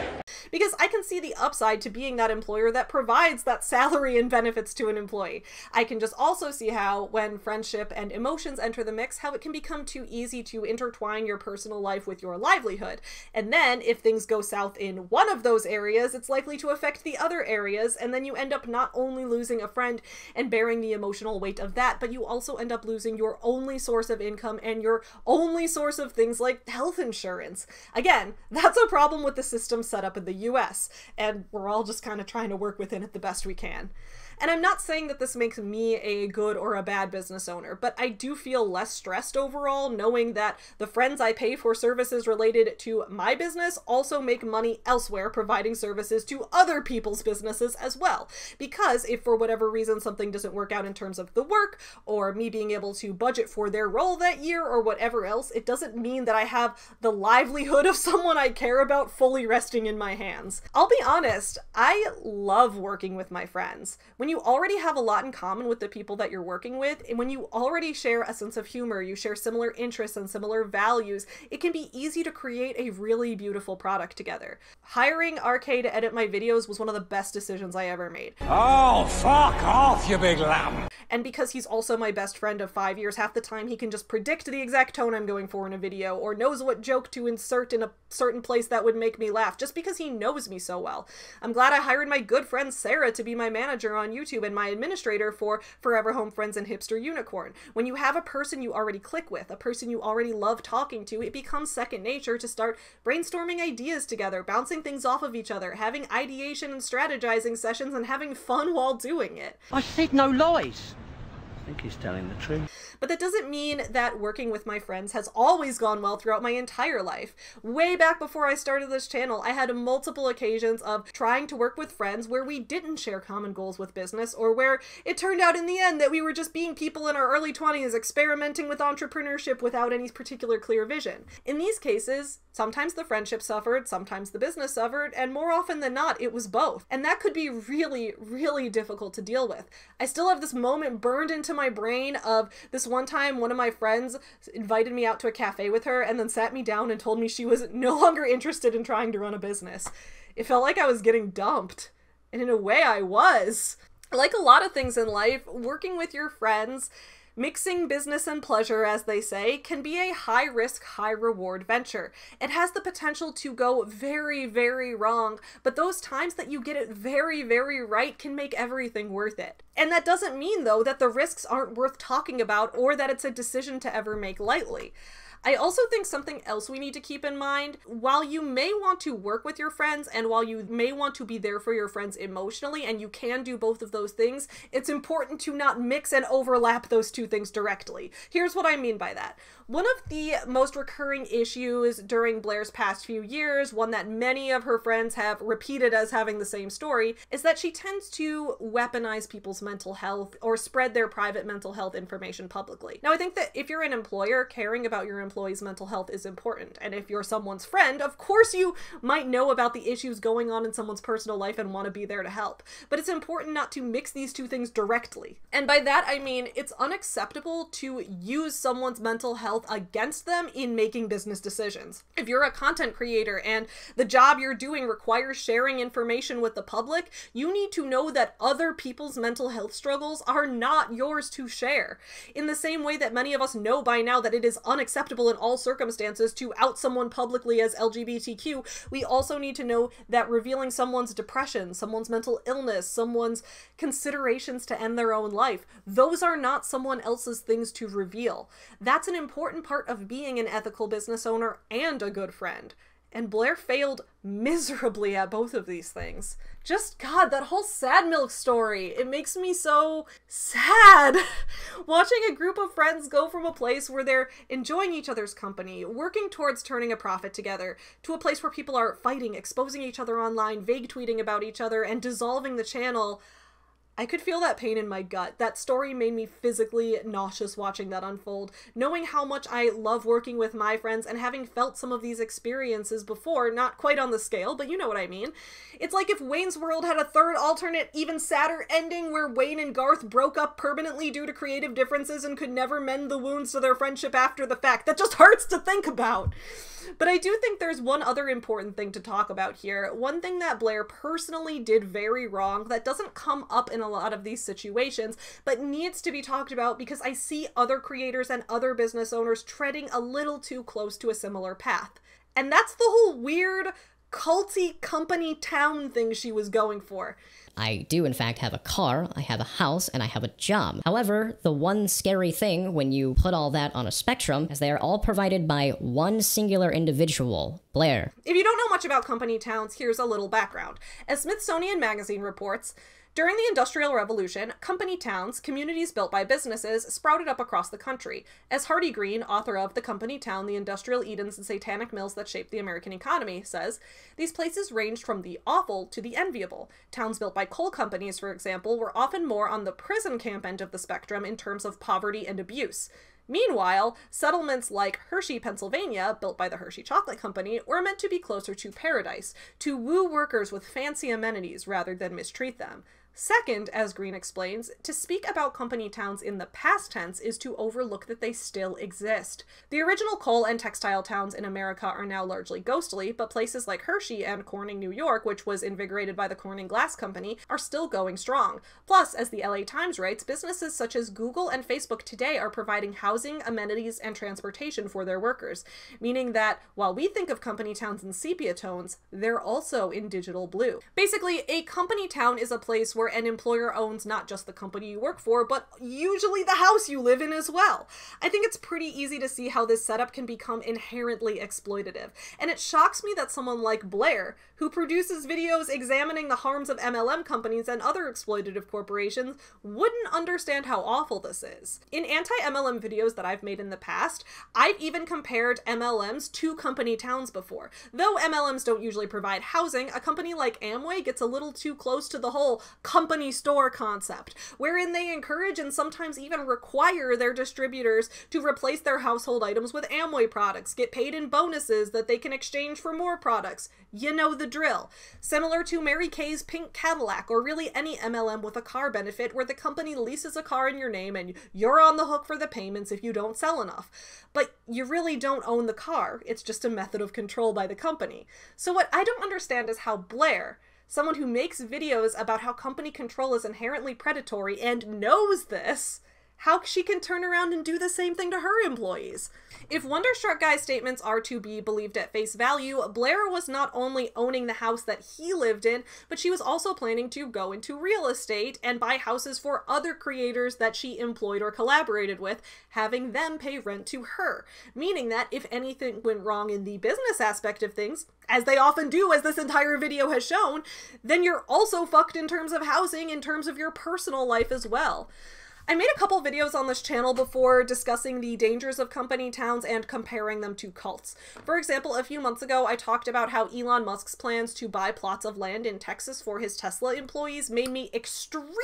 Because I can see the upside to being that employer that provides that salary and benefits to an employee. I can just also see how, when friendship and emotions enter the mix, how it can become too easy to intertwine your personal life with your livelihood. And then, if things go south in one of those areas, it's likely to affect the other areas, and then you end up not only losing a friend and bearing the emotional weight of that, but you also end up losing your only source of income and your only source of things like health insurance. Again, that's a problem with the system set up in the US, and we're all just kind of trying to work within it the best we can. And I'm not saying that this makes me a good or a bad business owner, but I do feel less stressed overall knowing that the friends I pay for services related to my business also make money elsewhere providing services to other people's businesses as well. Because if for whatever reason something doesn't work out in terms of the work or me being able to budget for their role that year or whatever else, it doesn't mean that I have the livelihood of someone I care about fully resting in my hands. I'll be honest, I love working with my friends. When you already have a lot in common with the people that you're working with, and when you already share a sense of humor, you share similar interests and similar values, it can be easy to create a really beautiful product together. Hiring RK to edit my videos was one of the best decisions I ever made. Oh, fuck off, you big lamb! And because he's also my best friend of five years, half the time he can just predict the exact tone I'm going for in a video, or knows what joke to insert in a certain place that would make me laugh, just because he knows me so well. I'm glad I hired my good friend Sarah to be my manager on YouTube and my administrator for Furever Home Friends and Hipster Unicorn. When you have a person you already click with, a person you already love talking to, it becomes second nature to start brainstorming ideas together, bouncing things off of each other, having ideation and strategizing sessions, and having fun while doing it. I said no lies. I think he's telling the truth. But that doesn't mean that working with my friends has always gone well throughout my entire life. Way back before I started this channel, I had multiple occasions of trying to work with friends where we didn't share common goals with business, or where it turned out in the end that we were just being people in our early 20s experimenting with entrepreneurship without any particular clear vision. In these cases, sometimes the friendship suffered, sometimes the business suffered, and more often than not, it was both. And that could be really, really difficult to deal with. I still have this moment burned into my brain of this one time one of my friends invited me out to a cafe with her and then sat me down and told me she was no longer interested in trying to run a business. It felt like I was getting dumped. And in a way, I was. Like a lot of things in life, working with your friends Mixing business and pleasure, as they say, can be a high risk, high reward venture. It has the potential to go very, very wrong, but those times that you get it very, very right can make everything worth it. And that doesn't mean, though, that the risks aren't worth talking about or that it's a decision to ever make lightly. I also think something else we need to keep in mind while you may want to work with your friends and while you may want to be there for your friends emotionally, and you can do both of those things, it's important to not mix and overlap those two things directly. Here's what I mean by that. One of the most recurring issues during Blair's past few years, one that many of her friends have repeated as having the same story, is that she tends to weaponize people's mental health or spread their private mental health information publicly. Now, I think that if you're an employer caring about your employees, mental health is important. And if you're someone's friend, of course you might know about the issues going on in someone's personal life and want to be there to help. But it's important not to mix these two things directly. And by that, I mean it's unacceptable to use someone's mental health against them in making business decisions. If you're a content creator and the job you're doing requires sharing information with the public, you need to know that other people's mental health struggles are not yours to share. In the same way that many of us know by now that it is unacceptable in all circumstances to out someone publicly as LGBTQ, we also need to know that revealing someone's depression, someone's mental illness, someone's considerations to end their own life, those are not someone else's things to reveal. That's an important part of being an ethical business owner and a good friend. And Blair failed miserably at both of these things. Just God, that whole Sad Milk story. It makes me so sad. Watching a group of friends go from a place where they're enjoying each other's company, working towards turning a profit together, to a place where people are fighting, exposing each other online, vague tweeting about each other, and dissolving the channel. I could feel that pain in my gut. That story made me physically nauseous watching that unfold. Knowing how much I love working with my friends and having felt some of these experiences before, not quite on the scale, but you know what I mean. It's like if Wayne's World had a third alternate, even sadder ending where Wayne and Garth broke up permanently due to creative differences and could never mend the wounds to their friendship after the fact. That just hurts to think about. But I do think there's one other important thing to talk about here. One thing that Blair personally did very wrong that doesn't come up in lot of these situations, but needs to be talked about because I see other creators and other business owners treading a little too close to a similar path. And that's the whole weird culty company town thing she was going for. I do, in fact, have a car, I have a house, and I have a job. However, the one scary thing when you put all that on a spectrum is they are all provided by one singular individual, Blair. If you don't know much about company towns, here's a little background. As Smithsonian Magazine reports, during the Industrial Revolution, company towns, communities built by businesses, sprouted up across the country. As Hardy Green, author of The Company Town, The Industrial Edens and Satanic Mills That Shaped the American Economy, says, these places ranged from the awful to the enviable. Towns built by coal companies, for example, were often more on the prison camp end of the spectrum in terms of poverty and abuse. Meanwhile, settlements like Hershey, Pennsylvania, built by the Hershey Chocolate Company, were meant to be closer to paradise, to woo workers with fancy amenities rather than mistreat them. Second, as Green explains, to speak about company towns in the past tense is to overlook that they still exist. The original coal and textile towns in America are now largely ghostly, but places like Hershey and Corning, New York, which was invigorated by the Corning Glass Company, are still going strong. Plus, as the LA Times writes, businesses such as Google and Facebook today are providing housing, amenities, and transportation for their workers, meaning that while we think of company towns in sepia tones, they're also in digital blue. Basically, a company town is a place where an employer owns not just the company you work for, but usually the house you live in as well. I think it's pretty easy to see how this setup can become inherently exploitative. And it shocks me that someone like Blair, who produces videos examining the harms of MLM companies and other exploitative corporations, wouldn't understand how awful this is. In anti MLM videos that I've made in the past, I've even compared MLMs to company towns before. Though MLMs don't usually provide housing, a company like Amway gets a little too close to the whole company store concept, wherein they encourage and sometimes even require their distributors to replace their household items with Amway products, get paid in bonuses that they can exchange for more products. You know the drill. Similar to Mary Kay's Pink Cadillac, or really any MLM with a car benefit where the company leases a car in your name and you're on the hook for the payments if you don't sell enough. But you really don't own the car, it's just a method of control by the company. So, what I don't understand is how Blair, someone who makes videos about how company control is inherently predatory and knows this, how she can turn around and do the same thing to her employees. If Wonderstruck Guy's statements are to be believed at face value, Blair was not only owning the house that he lived in, but she was also planning to go into real estate and buy houses for other creators that she employed or collaborated with, having them pay rent to her. Meaning that if anything went wrong in the business aspect of things, as they often do, as this entire video has shown, then you're also fucked in terms of housing, in terms of your personal life as well. I made a couple videos on this channel before discussing the dangers of company towns and comparing them to cults. For example, a few months ago, I talked about how Elon Musk's plans to buy plots of land in Texas for his Tesla employees made me extremely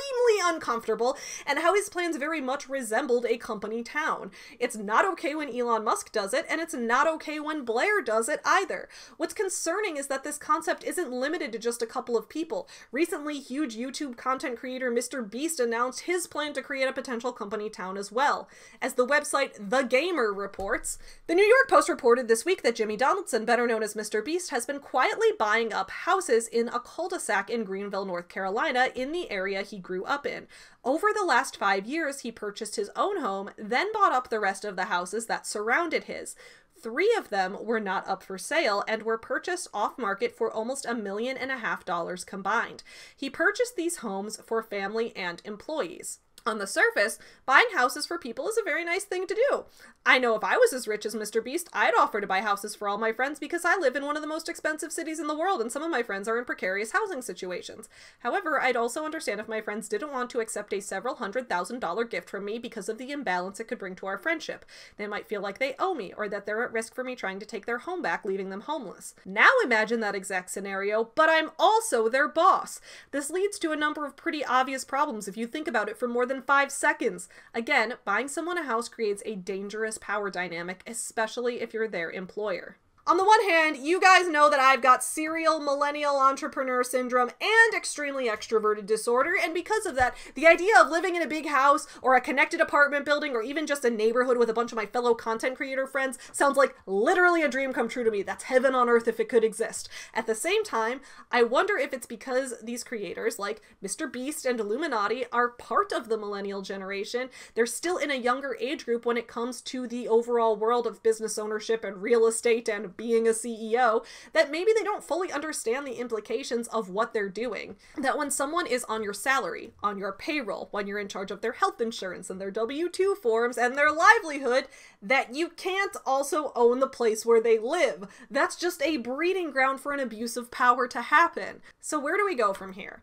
uncomfortable, and how his plans very much resembled a company town. It's not okay when Elon Musk does it, and it's not okay when Blair does it either. What's concerning is that this concept isn't limited to just a couple of people. Recently, huge YouTube content creator Mr. Beast announced his plan to create a potential company town as well. As the website The Gamer reports, the New York Post reported this week that Jimmy Donaldson, better known as Mr. Beast, has been quietly buying up houses in a cul-de-sac in Greenville, North Carolina, in the area he grew up in. Over the last five years, he purchased his own home, then bought up the rest of the houses that surrounded his. Three of them were not up for sale and were purchased off market for almost a million and a half dollars combined. He purchased these homes for family and employees. On the surface, buying houses for people is a very nice thing to do. I know if I was as rich as Mr. Beast, I'd offer to buy houses for all my friends because I live in one of the most expensive cities in the world and some of my friends are in precarious housing situations. However, I'd also understand if my friends didn't want to accept a several hundred thousand dollar gift from me because of the imbalance it could bring to our friendship. They might feel like they owe me or that they're at risk for me trying to take their home back, leaving them homeless. Now imagine that exact scenario, but I'm also their boss. This leads to a number of pretty obvious problems if you think about it for more than five seconds. Again, buying someone a house creates a dangerous power dynamic, especially if you're their employer. On the one hand, you guys know that I've got serial millennial entrepreneur syndrome and extremely extroverted disorder, and because of that, the idea of living in a big house or a connected apartment building or even just a neighborhood with a bunch of my fellow content creator friends sounds like literally a dream come true to me. That's heaven on earth if it could exist. At the same time, I wonder if it's because these creators, like Mr. Beast and iilluminaughtii, are part of the millennial generation. They're still in a younger age group when it comes to the overall world of business ownership and real estate and being a CEO that maybe they don't fully understand the implications of what they're doing. That when someone is on your salary, on your payroll, when you're in charge of their health insurance and their W 2 forms and their livelihood, that you can't also own the place where they live. That's just a breeding ground for an abuse of power to happen. So, where do we go from here?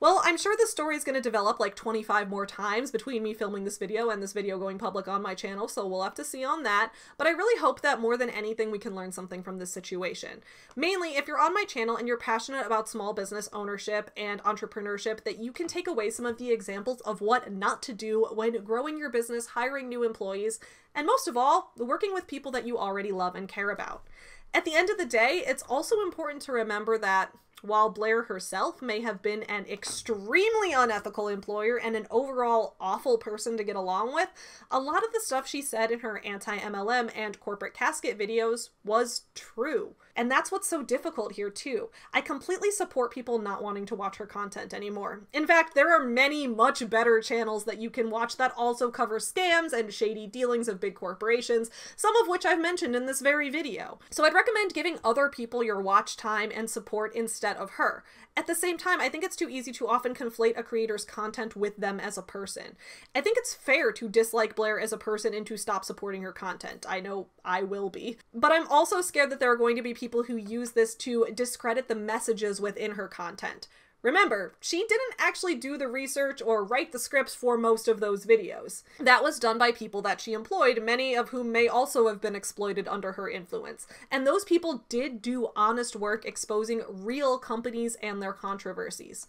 Well, I'm sure the story is going to develop like 25 more times between me filming this video and this video going public on my channel, so we'll have to see on that. But I really hope that more than anything we can learn something from this situation. Mainly, if you're on my channel and you're passionate about small business ownership and entrepreneurship, that you can take away some of the examples of what not to do when growing your business, hiring new employees, and most of all, working with people that you already love and care about. At the end of the day, it's also important to remember that while Blair herself may have been an extremely unethical employer and an overall awful person to get along with, a lot of the stuff she said in her anti MLM and corporate casket videos was true. And that's what's so difficult here, too. I completely support people not wanting to watch her content anymore. In fact, there are many much better channels that you can watch that also cover scams and shady dealings of big corporations, some of which I've mentioned in this very video. So I'd recommend giving other people your watch time and support instead of her. At the same time, I think it's too easy to often conflate a creator's content with them as a person. I think it's fair to dislike Blair as a person and to stop supporting her content. I know I will be. But I'm also scared that there are going to be people who use this to discredit the messages within her content. Remember, she didn't actually do the research or write the scripts for most of those videos. That was done by people that she employed, many of whom may also have been exploited under her influence. And those people did do honest work exposing real companies and their controversies.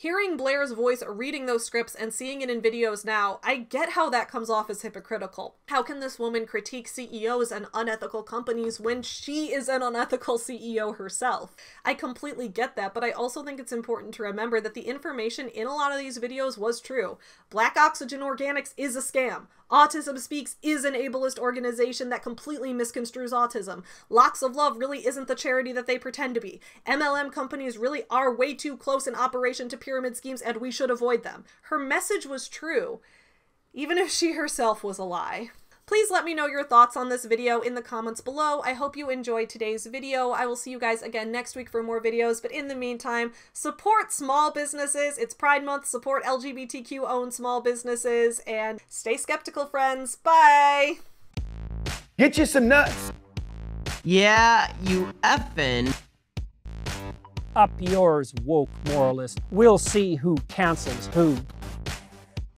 Hearing Blair's voice reading those scripts and seeing it in videos now, I get how that comes off as hypocritical. How can this woman critique CEOs and unethical companies when she is an unethical CEO herself? I completely get that, but I also think it's important to remember that the information in a lot of these videos was true. Black Oxygen Organics is a scam. Autism Speaks is an ableist organization that completely misconstrues autism. Locks of Love really isn't the charity that they pretend to be. MLM companies really are way too close in operation to pyramid schemes and we should avoid them. Her message was true, even if she herself was a lie. Please let me know your thoughts on this video in the comments below. I hope you enjoyed today's video. I will see you guys again next week for more videos, but in the meantime, support small businesses. It's Pride Month. Support LGBTQ owned small businesses and stay skeptical, friends. Bye! Get you some nuts! Yeah, you effing. Up yours, woke moralist. We'll see who cancels who.